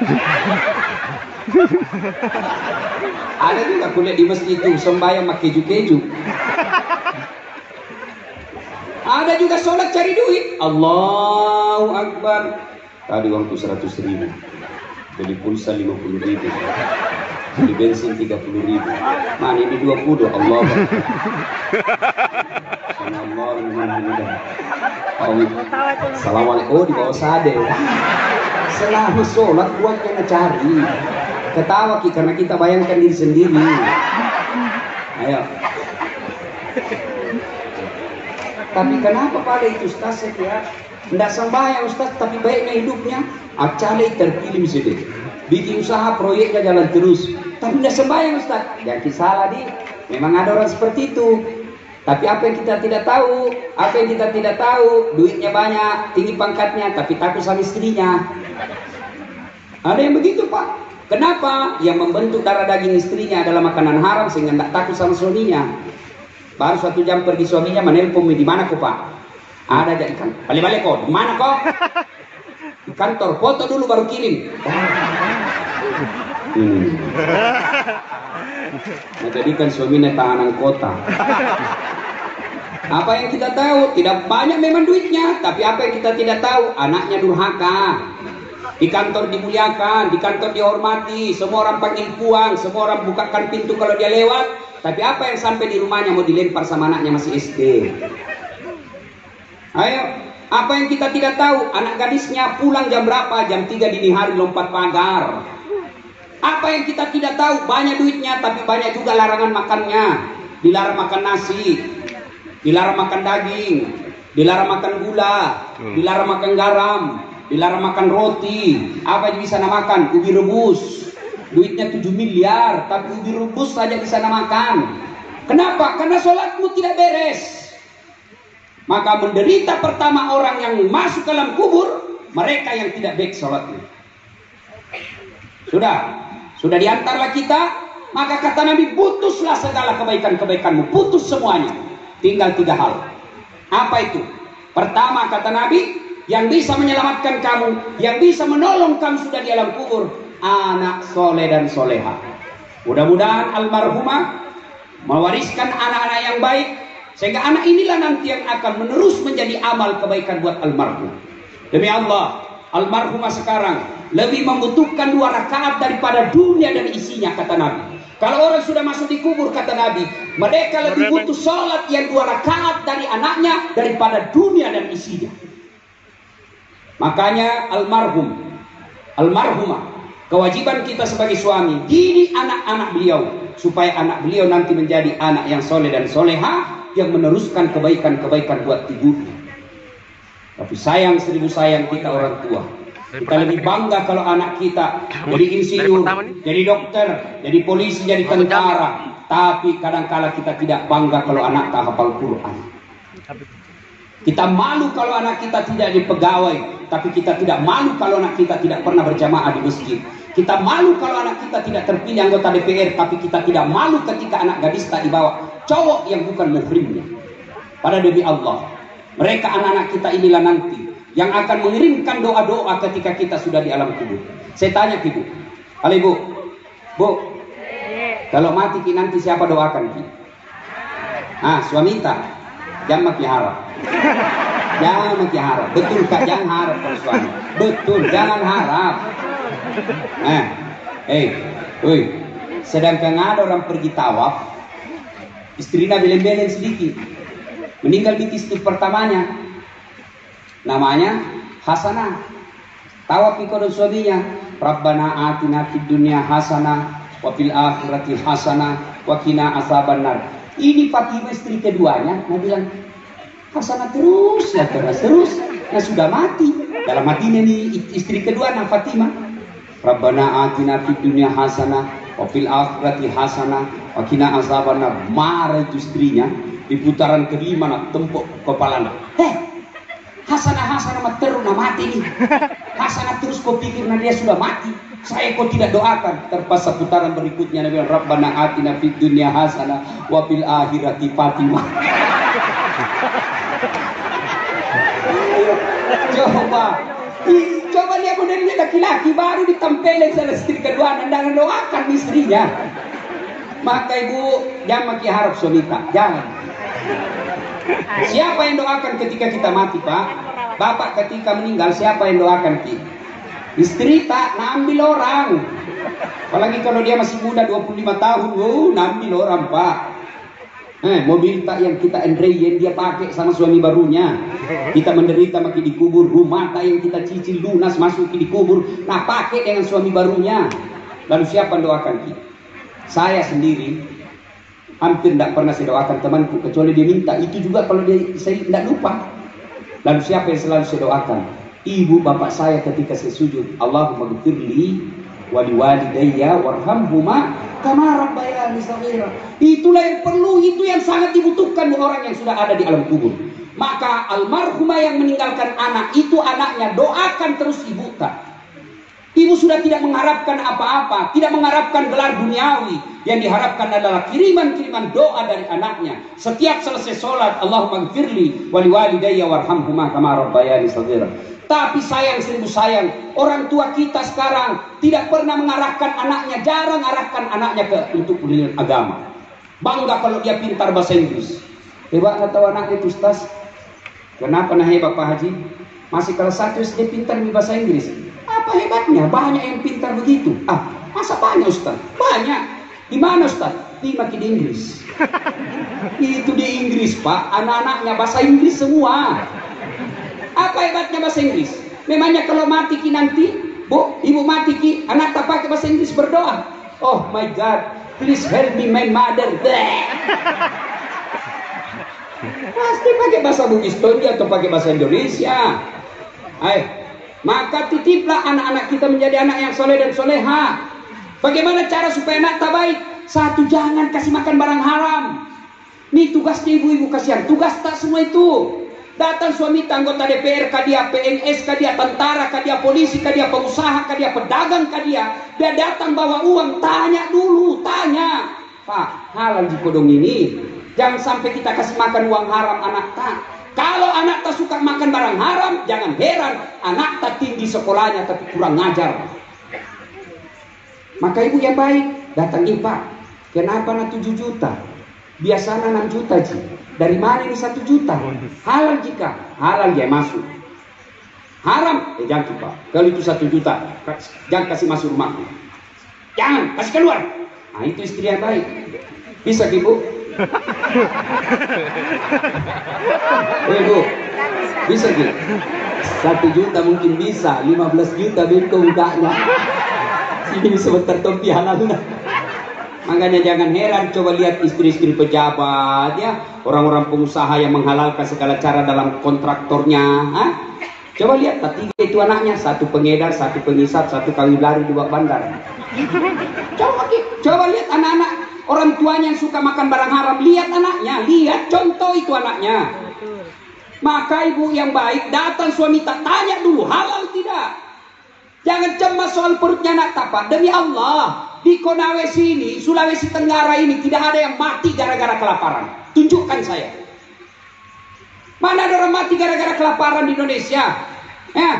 Ada juga kuliah di masjid itu sembahyang pakai keju-keju. Ada juga sholat cari duit. Allahu Akbar. Tadi waktu seratus ribu. Beli pulsa 50 ribu. Beli bensin 30 ribu. Mana ini 20 Allah. Assalamualaikum. Oh di bawah sade. Selama sholat buat yang cari. Ketawa ki karena kita bayangkan diri sendiri. Ayo. Tapi kenapa pada itu Ustaz ya tidak sembahyang Ustaz tapi baiknya hidupnya. Acale terpilih sini. Bikin usaha proyeknya jalan terus. Tapi tidak sembahyang Ustaz. Jangan salah di memang ada orang seperti itu. Tapi apa yang kita tidak tahu apa yang kita tidak tahu duitnya banyak tinggi pangkatnya tapi takut sama istrinya. Ada yang begitu Pak. Kenapa? Yang membentuk darah daging istrinya adalah makanan haram sehingga tidak takut sama suaminya. Baru satu jam pergi suaminya menelpon di mana kok Pak ada aja ikan. Balik-balik kok mana kok di kantor foto dulu baru kirim. Hmm. menjadikan suaminya tahanan kota. Apa yang kita tahu? Tidak banyak memang duitnya. Tapi apa yang kita tidak tahu? Anaknya durhaka. Di kantor dimuliakan di kantor dihormati. Semua orang panggil puang semua orang bukakan pintu kalau dia lewat. Tapi apa yang sampai di rumahnya mau dilempar sama anaknya masih SD Ayo, apa yang kita tidak tahu? Anak gadisnya pulang jam berapa? Jam 3 dini hari lompat pagar. Apa yang kita tidak tahu? Banyak duitnya tapi banyak juga larangan makannya. Dilarang makan nasi, dilarang makan daging, dilarang makan gula, dilarang makan garam, dilarang makan roti. Apa yang bisa namakan? Ubi rebus. Duitnya 7 miliar, tapi ubi rebus saja bisa namakan. Kenapa? Karena sholatmu tidak beres. Maka menderita pertama orang yang masuk ke dalam kubur, mereka yang tidak baik sholatnya. Sudah, sudah diantarlah kita, maka kata Nabi, putuslah segala kebaikan-kebaikanmu, putus semuanya. Tinggal tiga hal. Apa itu? Pertama kata Nabi, yang bisa menyelamatkan kamu, yang bisa menolong kamu sudah di alam kubur, anak soleh dan soleha. Mudah-mudahan almarhumah mewariskan anak-anak yang baik, sehingga anak inilah nanti yang akan menerus menjadi amal kebaikan buat almarhum. Demi Allah, almarhumah sekarang lebih membutuhkan dua rakaat daripada dunia dan isinya kata Nabi. Kalau orang sudah masuk di kubur kata Nabi, mereka lebih butuh sholat yang dua rakaat dari anaknya daripada dunia dan isinya. Makanya almarhum, almarhumah, kewajiban kita sebagai suami didik anak-anak beliau supaya anak beliau nanti menjadi anak yang soleh dan soleha yang meneruskan kebaikan-kebaikan buat ibunya. Tapi sayang seribu sayang kita orang tua. Kita lebih bangga kalau anak kita jadi insinyur, jadi dokter, jadi polisi, jadi tentara. Tapi kadang-kala kita tidak bangga kalau anak tak hafal Quran. Kita malu kalau anak kita tidak jadi pegawai, tapi kita tidak malu kalau anak kita tidak pernah berjamaah di masjid. Kita malu kalau anak kita tidak terpilih anggota DPR, tapi kita tidak malu ketika anak gadis tak dibawa cowok yang bukan muhrimnya. Pada demi Allah, mereka anak-anak kita inilah nanti yang akan mengirimkan doa-doa ketika kita sudah di alam kubur. Saya tanya ibu, halo ibu, bu, kalau mati ki nanti siapa doakan ki? Ah, suami tak, jangan maki harap. Jangan maki harap. Betul kak, jangan harap kalau suami. Betul, jangan harap. Nah, eh, hey, sedangkan ada orang pergi tawaf, istrinya belen-belen sedikit, meninggal di istri pertamanya, namanya Hasanah. Tawaf ikut suaminya, Rabbana atina fid dunya hasanah wa fil akhirati hasanah wa qina azabannar. Ini Fatimah istri keduanya, nah bilang Hasanah terus ya terus terus, nah sudah mati. Dalam hati ini istri kedua nah Fatimah Rabbana atina fid dunya hasanah wa fil akhirati hasanah wa qina azabannar. Marah itu istrinya di putaran kelima nak kepala Heh, Hasanah Hasanah terus nak mati nih. Hasanah terus kau pikir nah dia sudah mati. Saya kau tidak doakan. Terpaksa putaran berikutnya Nabi Rabbana atina fid dunya hasanah wa fil akhirati Fatimah. Coba Coba kemudian dia laki-laki baru ditempelin sama istri kedua dan doakan istrinya. Maka ibu jangan maki harap suami pak, jangan. Siapa yang doakan ketika kita mati pak? Bapak ketika meninggal siapa yang doakan kita? Istri tak nambil orang. Apalagi kalau dia masih muda 25 tahun, oh, nambil orang pak. Eh, mobil tak yang kita yang dia pakai sama suami barunya. Kita menderita makin dikubur. Rumah tak yang kita cicil lunas masuk dikubur. Nah pakai dengan suami barunya. Lalu siapa doakan kita? Saya sendiri hampir tidak pernah saya doakan temanku kecuali dia minta. Itu juga kalau dia saya tidak lupa. Lalu siapa yang selalu saya doakan? Ibu bapak saya ketika saya sujud Allahumma gfirli wali walidayya warhamhuma kama rabbayani saghira. Itulah yang perlu itu yang sangat dibutuhkan orang yang sudah ada di alam kubur. Maka almarhumah yang meninggalkan anak itu anaknya doakan terus ibu tak Ibu sudah tidak mengharapkan apa-apa, tidak mengharapkan gelar duniawi. Yang diharapkan adalah kiriman-kiriman doa dari anaknya. Setiap selesai sholat, Allahumma gfirli wali walidayya warhamhumah kama rabbayani. Tapi sayang seribu sayang, orang tua kita sekarang tidak pernah mengarahkan anaknya, jarang arahkan anaknya ke untuk pendidikan agama. Bangga kalau dia pintar bahasa Inggris. Hebat atau anak itu Ustaz? Kenapa nah Pak Haji? Masih kalau satu SD pintar di bahasa Inggris. Apa hebatnya? Banyak yang pintar begitu. Ah, masa banyak Ustaz? Banyak. Di mana Ustaz? Di makin Inggris. Itu di Inggris, Pak. Anak-anaknya bahasa Inggris semua. Apa hebatnya bahasa Inggris? Memangnya kalau mati ki nanti, Bu, ibu mati ki, anak tak pakai bahasa Inggris berdoa. Oh my God, please help me my mother. Pasti pakai bahasa Bugis atau pakai bahasa Indonesia. Ayo, maka titiplah anak-anak kita menjadi anak yang soleh dan soleha. Bagaimana cara supaya anak tak baik? Satu, jangan kasih makan barang haram. Ini tugasnya ibu-ibu kasihan. Tugas tak semua itu. Datang suami anggota DPR, kah dia PNS, kah dia tentara, kah dia polisi, kah dia pengusaha, kah dia pedagang, kah dia. Dia datang bawa uang, tanya dulu, tanya. Pak, halal di kodong ini. Jangan sampai kita kasih makan uang haram anak tak. Kalau anak tak suka makan barang haram, jangan heran anak tak tinggi sekolahnya tapi kurang ngajar. Maka ibu yang baik datang Pak, kenapa nak 7 juta? Biasanya 6 juta ji. Dari mana ini 1 juta? Halal jika halal dia masuk. Haram, eh jangan Pak. Kalau itu 1 juta, jangan kasih masuk rumahku. Jangan, kasih keluar. Nah itu istri yang baik. Bisa ibu? Eh bu, bisa gitu? Satu juta mungkin bisa, 15 juta beko mukanya. Ini sebentar topi halal. Makanya jangan heran coba lihat istri-istri pejabat ya, orang-orang pengusaha yang menghalalkan segala cara dalam kontraktornya. Ha? Coba lihat, tiga itu anaknya, satu pengedar, satu pengisap, satu kawin lari di bandar. Coba, coba lihat anak-anak Orang tuanya yang suka makan barang haram, lihat anaknya, lihat contoh itu anaknya. Maka ibu yang baik datang suami tak tanya dulu halal tidak. Jangan cemas soal perutnya anak tapak. Demi Allah, di Konawe sini, Sulawesi Tenggara ini tidak ada yang mati gara-gara kelaparan. Tunjukkan saya. Mana ada orang mati gara-gara kelaparan di Indonesia? Ya,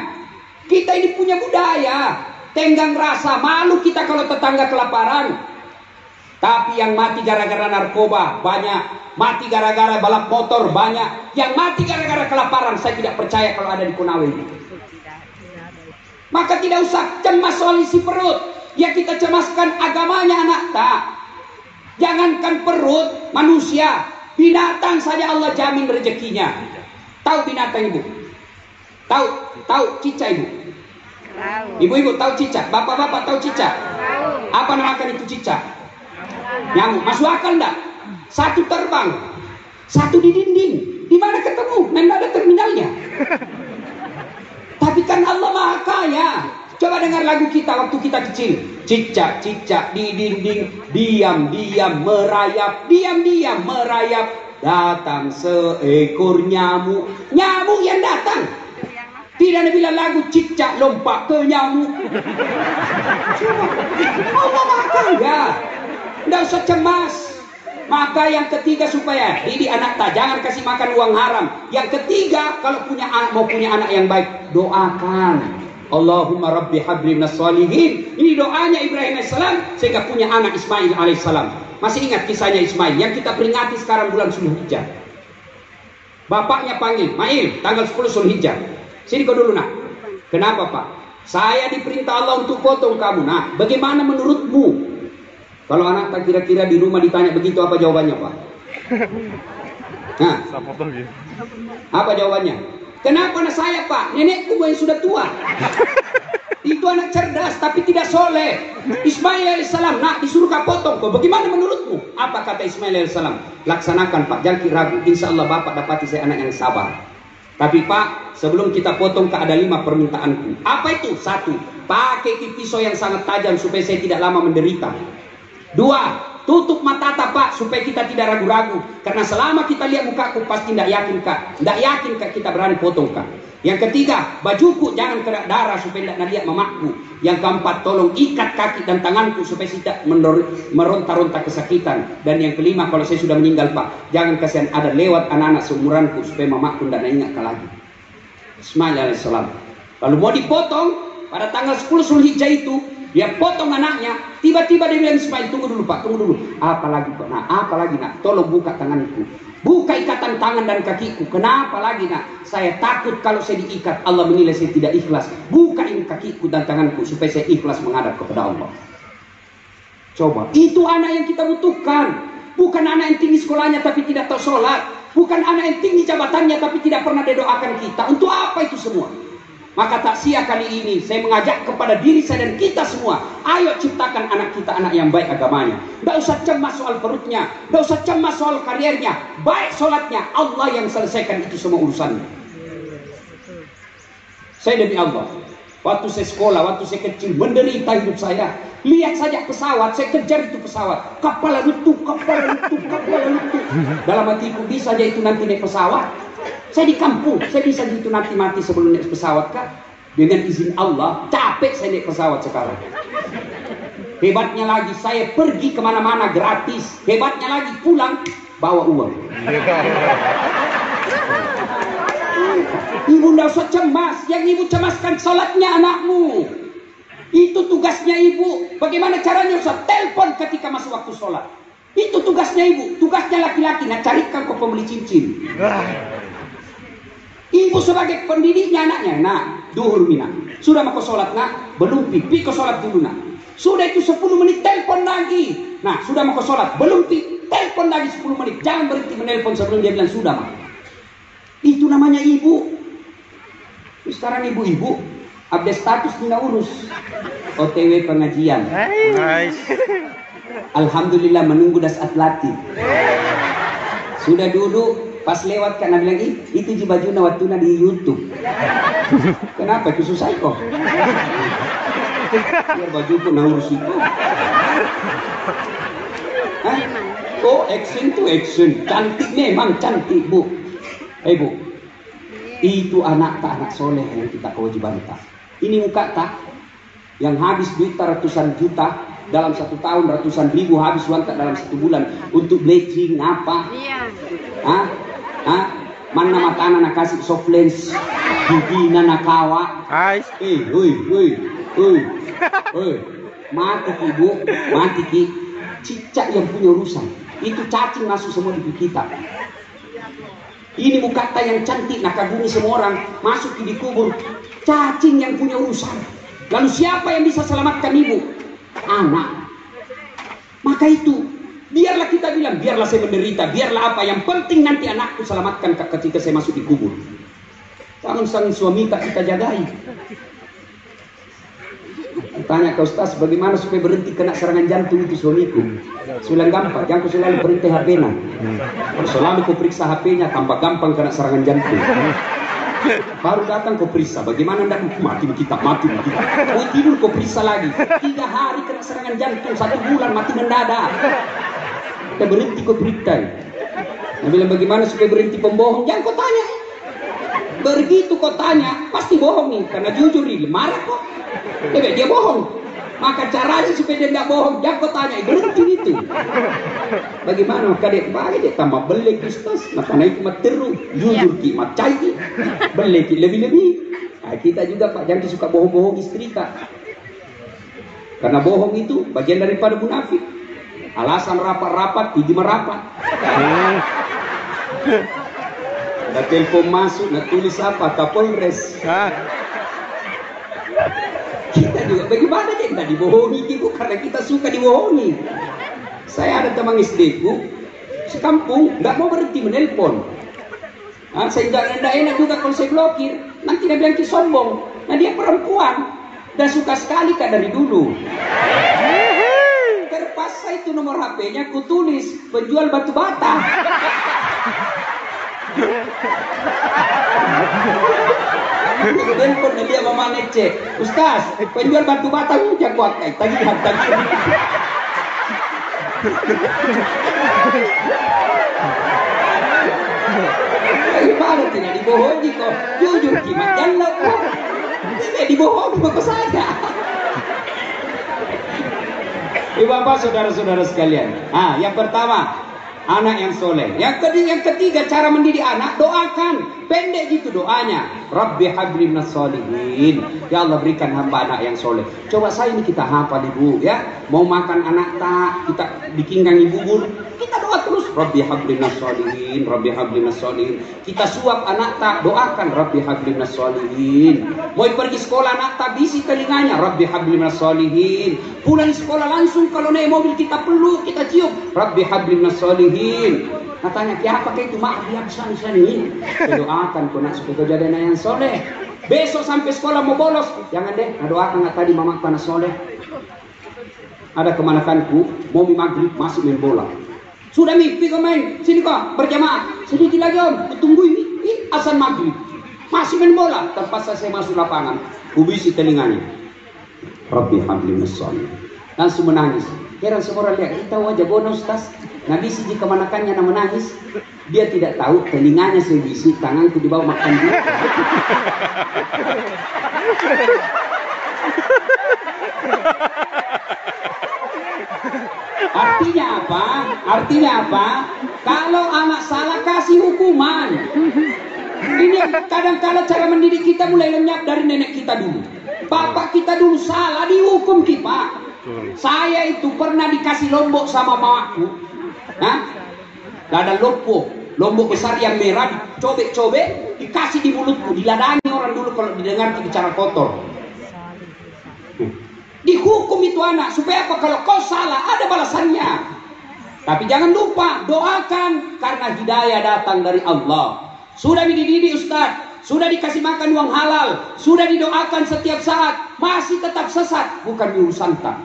kita ini punya budaya. Tenggang rasa, malu kita kalau tetangga kelaparan. Tapi yang mati gara-gara narkoba banyak, mati gara-gara balap motor banyak, yang mati gara-gara kelaparan saya tidak percaya kalau ada di Konawe ini. Maka tidak usah cemas soal isi perut, ya kita cemaskan agamanya anak tak. Jangankan perut manusia, binatang saja Allah jamin rezekinya. Tahu binatang ibu? Tahu, tahu cicak ibu? Ibu-ibu tahu cicak, bapak-bapak tahu cicak? Apa namakan itu cicak? Nyamuk masuk akal enggak? Satu terbang, satu di dinding. Di mana ketemu? Memang ada terminalnya. Tapi kan Allah Maha Kaya. Coba dengar lagu kita waktu kita kecil. Cicak, cicak di dinding, diam, diam, merayap, diam, diam, merayap. Datang seekor nyamuk. Nyamuk yang datang. Tidak ada bilang lagu cicak lompat ke nyamuk. Allah Maha Kaya. Tidak usah cemas. Maka yang ketiga supaya didik anak tak jangan kasih makan uang haram. Yang ketiga kalau punya anak mau punya anak yang baik doakan. Allahumma Rabbi habli minas salihin. Ini doanya Ibrahim alaihissalam sehingga punya anak Ismail alaihissalam. Masih ingat kisahnya Ismail yang kita peringati sekarang bulan Zulhijjah. Bapaknya panggil, Mail, tanggal 10 Zulhijjah. Sini kau dulu nak. Kenapa Pak? Saya diperintah Allah untuk potong kamu. Nah, bagaimana menurutmu? Kalau anak tak kira-kira di rumah ditanya begitu apa jawabannya, Pak? Nah, apa jawabannya? Kenapa anak saya, Pak? Nenekku yang sudah tua. Itu anak cerdas tapi tidak soleh. Ismail alaihissalam nak disuruh kau potong kau. Bagaimana menurutmu? Apa kata Ismail alaihissalam? Laksanakan Pak, jangan ragu. Insya Allah Bapak dapati saya anak yang sabar. Tapi Pak, sebelum kita potong ke ada lima permintaanku. Apa itu? Satu, pakai pisau yang sangat tajam supaya saya tidak lama menderita. Dua, tutup mata Pak supaya kita tidak ragu-ragu. Karena selama kita lihat mukaku pasti tidak yakin kak. Tidak yakin kak kita berani potong kak. Yang ketiga, bajuku jangan kena darah supaya tidak lihat mamaku. Yang keempat, tolong ikat kaki dan tanganku supaya tidak meronta-ronta kesakitan. Dan yang kelima, kalau saya sudah meninggal Pak, jangan kasihan ada lewat anak-anak seumuranku supaya mamaku tidak ingat lagi. Alaihissalam. Lalu mau dipotong pada tanggal 10 Zulhijjah itu, dia potong anaknya, tiba-tiba dia bilang Ismail, tunggu dulu Pak, tunggu dulu. Apalagi Pak, nah, apalagi nak, tolong buka tanganku. Buka ikatan tangan dan kakiku. Kenapa lagi nak? Saya takut kalau saya diikat Allah menilai saya tidak ikhlas. Buka kakiku dan tanganku supaya saya ikhlas menghadap kepada Allah. Coba, itu anak yang kita butuhkan. Bukan anak yang tinggi sekolahnya tapi tidak tahu sholat. Bukan anak yang tinggi jabatannya tapi tidak pernah didoakan kita. Untuk apa itu semua? Maka tak sia kali ini saya mengajak kepada diri saya dan kita semua. Ayo ciptakan anak kita anak yang baik agamanya. Tidak usah cemas soal perutnya. Tidak usah cemas soal kariernya. Baik sholatnya. Allah yang selesaikan itu semua urusannya. Saya demi Allah. Waktu saya sekolah, waktu saya kecil, menderita hidup saya. Lihat saja pesawat, saya kejar itu pesawat. Kapal runtuh, kapal runtuh, kapal runtuh. Dalam hatiku bisa aja itu nanti naik pesawat. Saya di kampung, saya bisa gitu nanti mati sebelum naik pesawat kak. Dengan izin Allah, capek saya naik pesawat sekarang. Hebatnya lagi, saya pergi ke mana-mana gratis. Hebatnya lagi, pulang bawa uang. Ibu tidak usah cemas. Yang ibu cemaskan sholatnya anakmu. Itu tugasnya ibu. Bagaimana caranya usah telepon ketika masuk waktu sholat. Itu tugasnya ibu. Tugasnya laki-laki. Nah carikan kau pembeli cincin. Ibu sebagai pendidiknya anaknya, nak, duhur mina. Sudah mau sholat nak, belum pipi ke sholat dulu nak. Sudah itu 10 menit telepon lagi. Nah, sudah mau sholat, belum pipi, telepon lagi 10 menit. Jangan berhenti menelpon sebelum dia bilang sudah mak. Itu namanya ibu. Sekarang ibu-ibu update status tidak urus. OTW pengajian. Nice. Alhamdulillah menunggu das atlatif. Sudah duduk Pas lewat kan bilang, Ih, itu di baju nawatuna di YouTube. Kenapa? Itu susah kok. Biar baju pun urus itu. Hah? Oh, action to action. Cantik memang cantik, Bu. Eh, Bu. Itu anak tak anak soleh yang kita kewajiban tak. Ini muka tak yang habis duit ratusan juta dalam satu tahun ratusan ribu habis uang tak dalam satu bulan untuk bleaching apa? Iya. Hah? Hah? Mana mata anak kasih soft lens, gigi nak kawa. Ais. Eh, woi, woi, woi, woi. Mati ki bu, mati ki. Cicak yang punya urusan. Itu cacing masuk semua di kita. Ini mukata yang cantik, nak kagumi semua orang. Masuk di kubur. Cacing yang punya urusan. Lalu siapa yang bisa selamatkan ibu? Anak. Maka itu Biarlah kita bilang, biarlah saya menderita, biarlah apa. Yang penting nanti anakku selamatkan ketika saya masuk di kubur. Jangan sang suami tak kita jagai. Tanya ke Ustaz, bagaimana supaya berhenti kena serangan jantung itu suamiku? Sudah gampang, jangan selalu berhenti HP-nya. Kalau selalu kau periksa HP-nya, tambah gampang kena serangan jantung. Baru datang kau periksa, bagaimana anda mati kita, mati kita. Kau tidur kau periksa lagi. Tiga hari kena serangan jantung, satu bulan mati mendadak kita berhenti kau berita. Nah bilang bagaimana supaya berhenti pembohong? Jangan kau tanya. Begitu kau tanya, pasti bohong nih. Karena jujur nih, marah kok. Dia, dia bohong. Maka caranya supaya dia nggak bohong, jangan kau tanya, berhenti itu. Bagaimana dia bagi dia tambah beli Kristus, maka naik mat teru, jujur ki mat cai beli ki lebih-lebih. Nah, kita juga Pak jangan suka bohong-bohong istri Kak. Karena bohong itu bagian daripada munafik. Alasan rapat-rapat, gigi merapat. Ada telepon masuk, nak tulis apa? Kapolres. Hah? juga. Bagaimana tidak dibohongi ibu karena kita suka dibohongi. Saya ada teman SD ku, sekampung nggak mau berhenti menelpon. Nah, saya tidak enak juga kalau saya blokir. Nanti dia bilang sombong. Nah dia perempuan dan suka sekali kak dari dulu. Terpaksa itu nomor HP-nya kutulis penjual batu bata. Handphone na dia mama nece. Ustaz, penjual batu bata hujan kuat kayak tagihan tagihan. Gimana tidak dibohongi kok? Jujur kimat jangan kok. Tidak dibohongi kok saya. Ibu bapak saudara-saudara sekalian. Ah, yang pertama anak yang soleh. Yang ketiga, yang ketiga cara mendidik anak doakan. Pendek gitu doanya. Rabbi habli solihin. Ya Allah berikan hamba anak yang soleh. Coba saya ini kita hafal ibu ya. Mau makan anak tak kita bikinkan ibu bubur. Kita doa. Rabbi habli solihin. Rabbi habli solihin. Kita suap anak tak doakan. Rabbi habli solihin. Mau pergi sekolah anak tak bisi telinganya. Rabbi habli solihin. Pulang sekolah langsung kalau naik mobil kita peluk kita cium. Rabbi habli solihin. Katanya, siapa itu mak dia bisa ini. Doakan kau nak supaya jadi anak yang soleh. Besok sampai sekolah mau bolos, jangan deh. Nah, doakan nggak tadi mama panas soleh. Ada kemanakanku, mau maghrib masuk main bola. Sudah mimpi kau main, sini kau berjamaah. Sedikit lagi om, tunggu ini, ini asal maghrib. Masih main bola, terpaksa saya masuk lapangan. Kubisi telinganya. Rabbi habli Langsung menangis. Heran semua lihat, kita wajah bonus tas. Nabi si jika manakannya nama nangis, dia tidak tahu telinganya sebisi, tanganku di bawah makan dia. Artinya apa? Artinya apa? Kalau anak salah kasih hukuman. Ini kadang-kadang cara mendidik kita mulai lenyap dari nenek kita dulu. Bapak kita dulu salah dihukum kita. Saya itu pernah dikasih lombok sama mamaku. Hah? Lada lopo, lombok besar yang merah dicobek-cobek, dikasih di mulutku, diladani orang dulu kalau didengar bicara kotor. Dihukum itu anak supaya apa kalau kau salah ada balasannya. Tapi jangan lupa doakan karena hidayah datang dari Allah. Sudah dididik Ustaz, sudah dikasih makan uang halal, sudah didoakan setiap saat, masih tetap sesat, bukan urusan tak.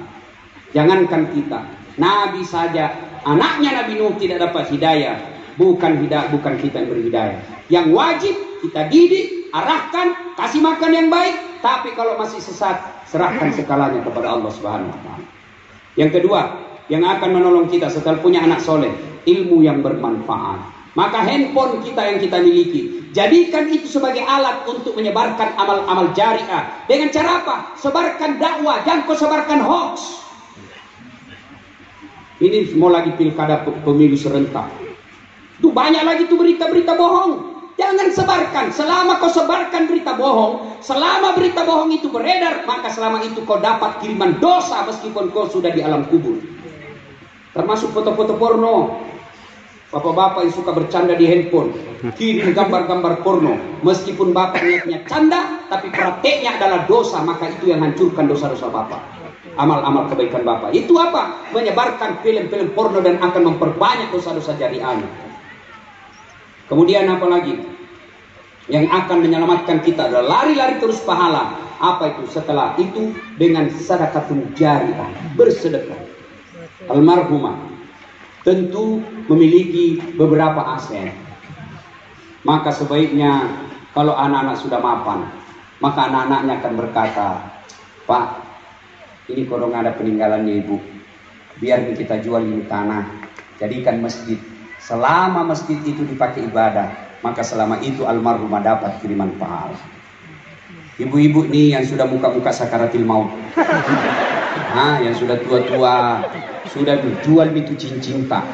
Jangankan kita, Nabi saja anaknya Nabi Nuh tidak dapat hidayah, bukan hidayah, bukan kita yang berhidayah. Yang wajib kita didik, arahkan, kasih makan yang baik, tapi kalau masih sesat, serahkan sekalanya kepada Allah Subhanahu wa taala. Yang kedua, yang akan menolong kita setelah punya anak soleh, ilmu yang bermanfaat. Maka handphone kita yang kita miliki, jadikan itu sebagai alat untuk menyebarkan amal-amal jariah. Dengan cara apa? Sebarkan dakwah, jangan kau sebarkan hoax. Ini mau lagi pilkada pemilu serentak. Tuh banyak lagi tuh berita-berita bohong. Jangan sebarkan. Selama kau sebarkan berita bohong, selama berita bohong itu beredar, maka selama itu kau dapat kiriman dosa meskipun kau sudah di alam kubur. Termasuk foto-foto porno. Bapak-bapak yang suka bercanda di handphone, kirim gambar-gambar porno. Meskipun bapak niatnya canda, tapi prakteknya adalah dosa, maka itu yang hancurkan dosa-dosa bapak amal-amal kebaikan Bapak. Itu apa? Menyebarkan film-film porno dan akan memperbanyak dosa-dosa jariah. Kemudian apa lagi? Yang akan menyelamatkan kita adalah lari-lari terus pahala. Apa itu? Setelah itu dengan sedekatun jariah, bersedekah. Almarhumah tentu memiliki beberapa aset. Maka sebaiknya kalau anak-anak sudah mapan, maka anak-anaknya akan berkata, Pak, ini kalau ada peninggalannya ibu biar kita jual ini tanah jadikan masjid selama masjid itu dipakai ibadah maka selama itu almarhumah dapat kiriman pahala. Ibu-ibu nih yang sudah muka-muka sakaratil maut. Nah yang sudah tua-tua sudah dijual itu cincin tak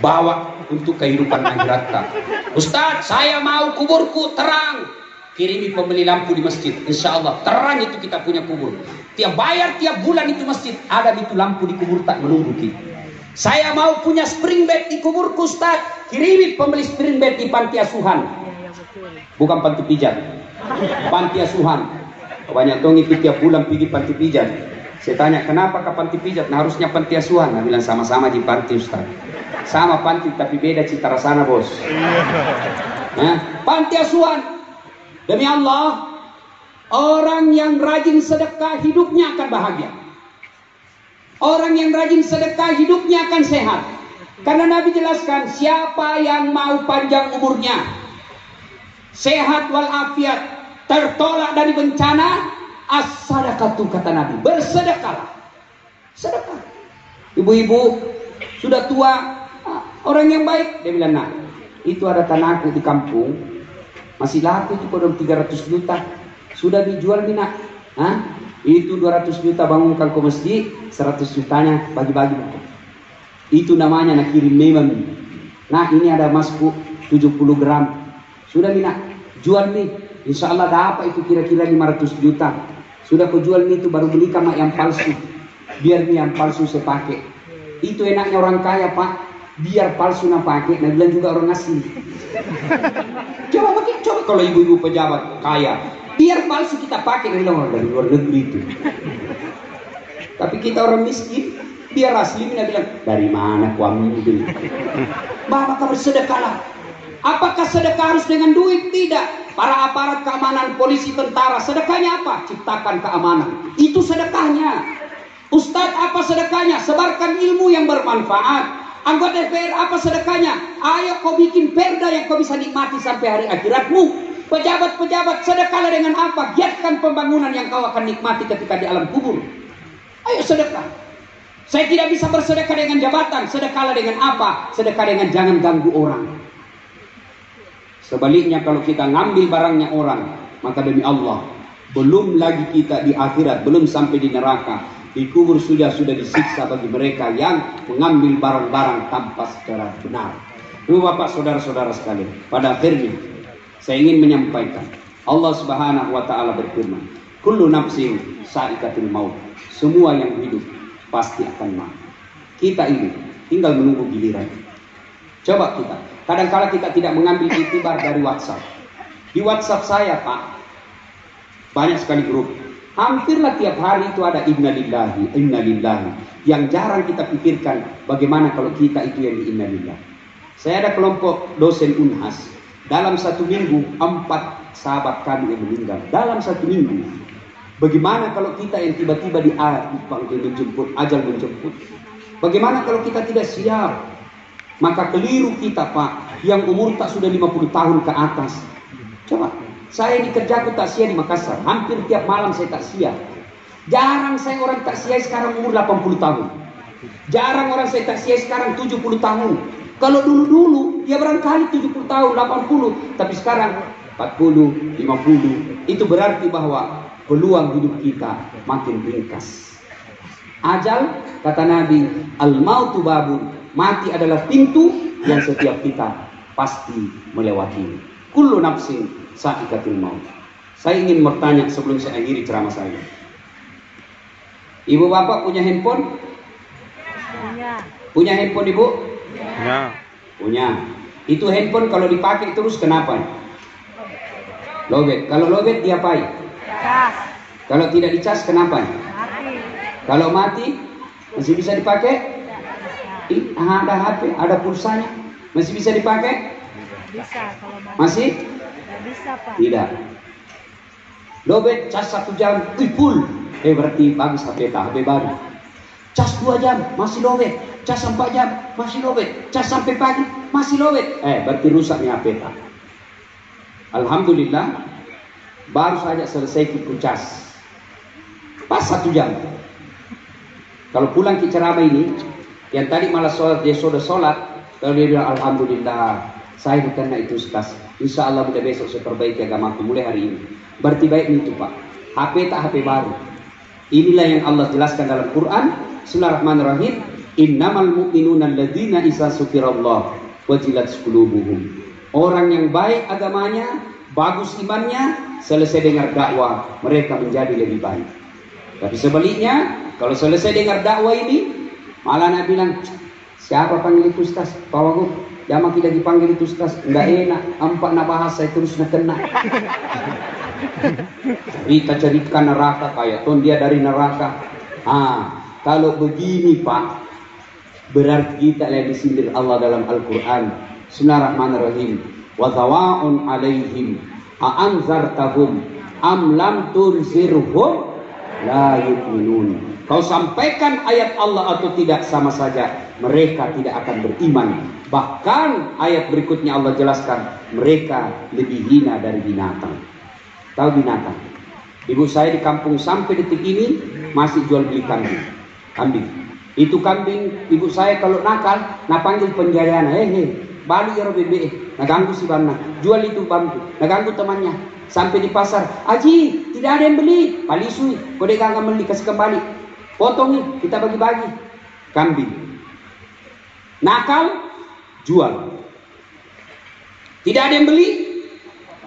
bawa untuk kehidupan akhirat tak Ustaz saya mau kuburku terang. Kirimi pembeli lampu di masjid. Insya Allah terang itu kita punya kubur. Tiap bayar tiap bulan itu masjid. Ada itu lampu di kubur tak menunggu kita saya mau punya spring bed di kubur Ustaz. Kirimi pembeli spring bed di panti asuhan. Bukan panti pijat panti asuhan. Banyak tong ikut tiap bulan pergi panti pijat saya tanya kenapa ke panti pijat nah harusnya panti asuhan. Nah bilang sama-sama di panti Ustaz. Sama panti tapi beda cita rasana bos. Nah, panti asuhan. Demi Allah orang yang rajin sedekah hidupnya akan bahagia orang yang rajin sedekah hidupnya akan sehat. Karena Nabi jelaskan siapa yang mau panjang umurnya sehat walafiat tertolak dari bencana as-sadaqatu kata Nabi. Bersedekahlah. Sedekah. Ibu-ibu sudah tua ah, orang yang baik dia bilang nah itu ada tanahku di kampung. Masih laku itu kodong 300 juta. Sudah dijual minat Hah? Itu 200 juta bangunkan ke masjid 100 jutanya bagi-bagi itu namanya nak kirim memang nah ini ada emasku 70 gram sudah minat jual nih Insya Allah dapat itu kira-kira 500 juta. Sudah kau jual itu baru beli kamar yang palsu. Biar nih yang palsu saya pakai. Itu enaknya orang kaya pak. Biar palsu nak pakai. Nah bilang juga orang asli. coba pakai, coba kalau ibu-ibu pejabat kaya. Biar palsu kita pakai. Bilang orang dari luar negeri itu. Tapi kita orang miskin. Biar asli mina bilang dari mana kau ambil? Bapak bersedekahlah. Apakah sedekah harus dengan duit? Tidak. Para aparat keamanan, polisi, tentara, sedekahnya apa? Ciptakan keamanan. Itu sedekahnya. Ustadz apa sedekahnya? Sebarkan ilmu yang bermanfaat. Anggota DPR apa sedekahnya? Ayo kau bikin perda yang kau bisa nikmati sampai hari akhiratmu. Pejabat-pejabat sedekahlah dengan apa? Giatkan pembangunan yang kau akan nikmati ketika di alam kubur. Ayo sedekah. Saya tidak bisa bersedekah dengan jabatan. Sedekahlah dengan apa? Sedekah dengan jangan ganggu orang. Sebaliknya kalau kita ngambil barangnya orang, maka demi Allah, belum lagi kita di akhirat, belum sampai di neraka, di kubur sudah sudah disiksa bagi mereka yang mengambil barang-barang tanpa secara benar. Ibu bapak saudara-saudara sekalian, pada akhirnya saya ingin menyampaikan Allah Subhanahu wa taala berfirman, "Kullu nafsin sa'ikatul maut." Semua yang hidup pasti akan mati. Kita ini tinggal menunggu giliran. Coba kita Kadang-kala kita tidak mengambil itibar dari WhatsApp. Di WhatsApp saya, Pak, banyak sekali grup. Hampirlah tiap hari itu ada innalillahi, innalillahi. Yang jarang kita pikirkan bagaimana kalau kita itu yang di innalillah. Saya ada kelompok dosen Unhas. Dalam satu minggu, empat sahabat kami yang meninggal. Dalam satu minggu. Bagaimana kalau kita yang tiba-tiba di dipanggil menjemput, ajal menjemput. Bagaimana kalau kita tidak siap? Maka keliru kita Pak, yang umur tak sudah 50 tahun ke atas. Coba, saya ini kerja aku sia di Makassar, hampir tiap malam saya tak sia. Jarang saya orang tak sia sekarang umur 80 tahun. Jarang orang saya tak sia sekarang 70 tahun. Kalau dulu-dulu ya barangkali 70 tahun, 80, tapi sekarang 40, 50. Itu berarti bahwa peluang hidup kita makin ringkas. Ajal kata Nabi, al-mautu babun Mati adalah pintu yang setiap kita pasti melewati. Kullu nafsin sa'ikatul maut. Saya ingin bertanya sebelum saya akhiri ceramah saya. Ibu bapak punya handphone? Punya. Punya handphone ibu? Punya. Punya. Itu handphone kalau dipakai terus kenapa? Lobet. Kalau lobet diapain? Cas. Kalau tidak dicas kenapa? Mati. Kalau mati masih bisa dipakai? ada HP, ada pulsanya, masih bisa dipakai? Bisa kalau mau. Masih? Tidak bisa pak. Tidak. Lobet cas satu jam, full. Eh berarti bagus HP HP baru. Cas dua jam, masih lobet. Cas empat jam, masih lobet. Cas sampai pagi, masih lobet. Eh berarti rusak HP tak. Alhamdulillah, baru saja selesai kita cas. Pas satu jam. Kalau pulang ke ceramah ini, yang tadi malah sholat, dia sudah sholat. Kalau dia bilang, Alhamdulillah, saya bukan itu sekas. Insya Allah mulai besok saya perbaiki agamaku mulai hari ini. Berarti baik itu Pak. HP tak HP baru. Inilah yang Allah jelaskan dalam Quran. Bismillahirrahmanirrahim. Innamal mu'minuna alladzina isa sukirallah wajilat qulubuhum. Orang yang baik agamanya, bagus imannya, selesai dengar dakwah, mereka menjadi lebih baik. Tapi sebaliknya, kalau selesai dengar dakwah ini, Malah nak bilang, siapa panggil itu Ustaz? Pawagu, jangan kita dipanggil itu Ustaz. Enggak enak, empat nak bahasa terus nak kena. Cerita cerita neraka kayak ton dia dari neraka. Ah, kalau begini Pak, berarti kita yang disindir Allah dalam Al-Quran. Bismillahirrahmanirrahim. Wa tawa'un alaihim a'anzartahum am lam tunzirhum la yu'minun. Kau sampaikan ayat Allah atau tidak sama saja mereka tidak akan beriman. Bahkan ayat berikutnya Allah jelaskan mereka lebih hina dari binatang. Tahu binatang? Ibu saya di kampung sampai detik ini masih jual beli kambing. Kambing. Itu kambing ibu saya kalau nakal, nah panggil penjayaan, hehe, balik ya bebe, nah ganggu si bana, jual itu bambu, nah ganggu temannya, sampai di pasar, Aji tidak ada yang beli, palisui, kode kagak beli kasih kembali, Potong nih, kita bagi-bagi. Kambing. Nakal, jual. Tidak ada yang beli,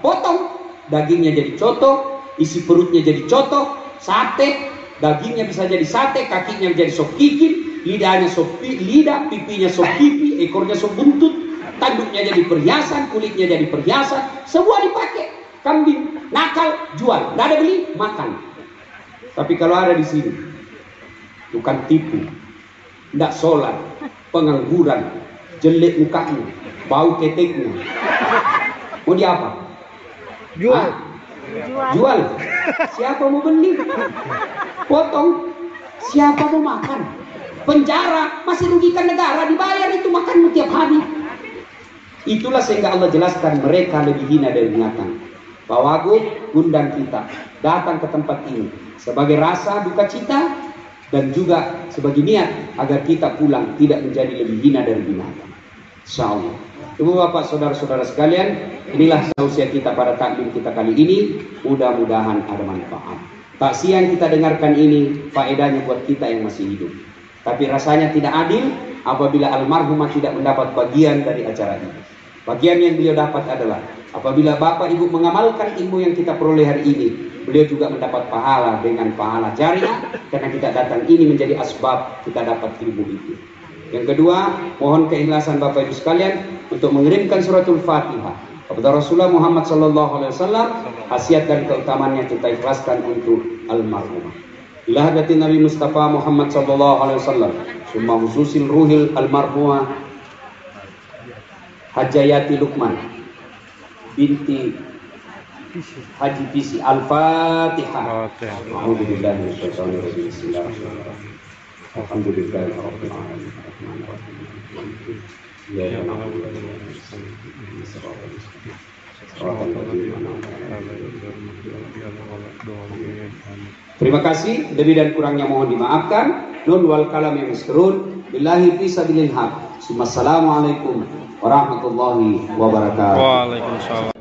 potong. Dagingnya jadi coto, isi perutnya jadi coto, sate, dagingnya bisa jadi sate, kakinya jadi sop kikil, lidahnya sop lidah, pipinya sop pipi, ekornya sop buntut, tanduknya jadi perhiasan, kulitnya jadi perhiasan, semua dipakai. Kambing, nakal, jual. Tidak ada beli, makan. Tapi kalau ada di sini, bukan tipu, tidak sholat, pengangguran, jelek mukanya, bau keteknya. Mau di apa? Jual. Jual. Jual. Siapa mau beli? Potong. Siapa mau makan? Penjara masih rugikan negara dibayar itu makan tiap hari. Itulah sehingga Allah jelaskan mereka lebih hina dari binatang. Pak Wagub undang kita datang ke tempat ini sebagai rasa duka cita dan juga sebagai niat agar kita pulang tidak menjadi lebih hina dari binatang. Insyaallah. Ibu bapak saudara-saudara sekalian, inilah tausiah kita pada taklim kita kali ini. Mudah-mudahan ada manfaat. Taksiah yang kita dengarkan ini faedahnya buat kita yang masih hidup. Tapi rasanya tidak adil apabila almarhumah tidak mendapat bagian dari acara ini. Bagian yang beliau dapat adalah apabila bapak ibu mengamalkan ilmu yang kita peroleh hari ini, beliau juga mendapat pahala dengan pahala jariah karena kita datang ini menjadi asbab kita dapat ilmu itu. Yang kedua, mohon keikhlasan Bapak Ibu sekalian untuk mengirimkan suratul Fatihah kepada Rasulullah Muhammad sallallahu alaihi wasallam, khasiat dan keutamaannya kita ikhlaskan untuk almarhumah. Ila hadati Nabi Mustafa Muhammad sallallahu alaihi wasallam, summa khususil ruhil almarhumah Hajayati Lukman binti Haji Bisi Al-Fatihah. Alhamdulillah Alhamdulillah Terima kasih, lebih dan kurangnya mohon dimaafkan. Nun wal kalam yang misrun. Billahi fi sabilil haq. Assalamualaikum warahmatullahi wabarakatuh. Waalaikumsalam.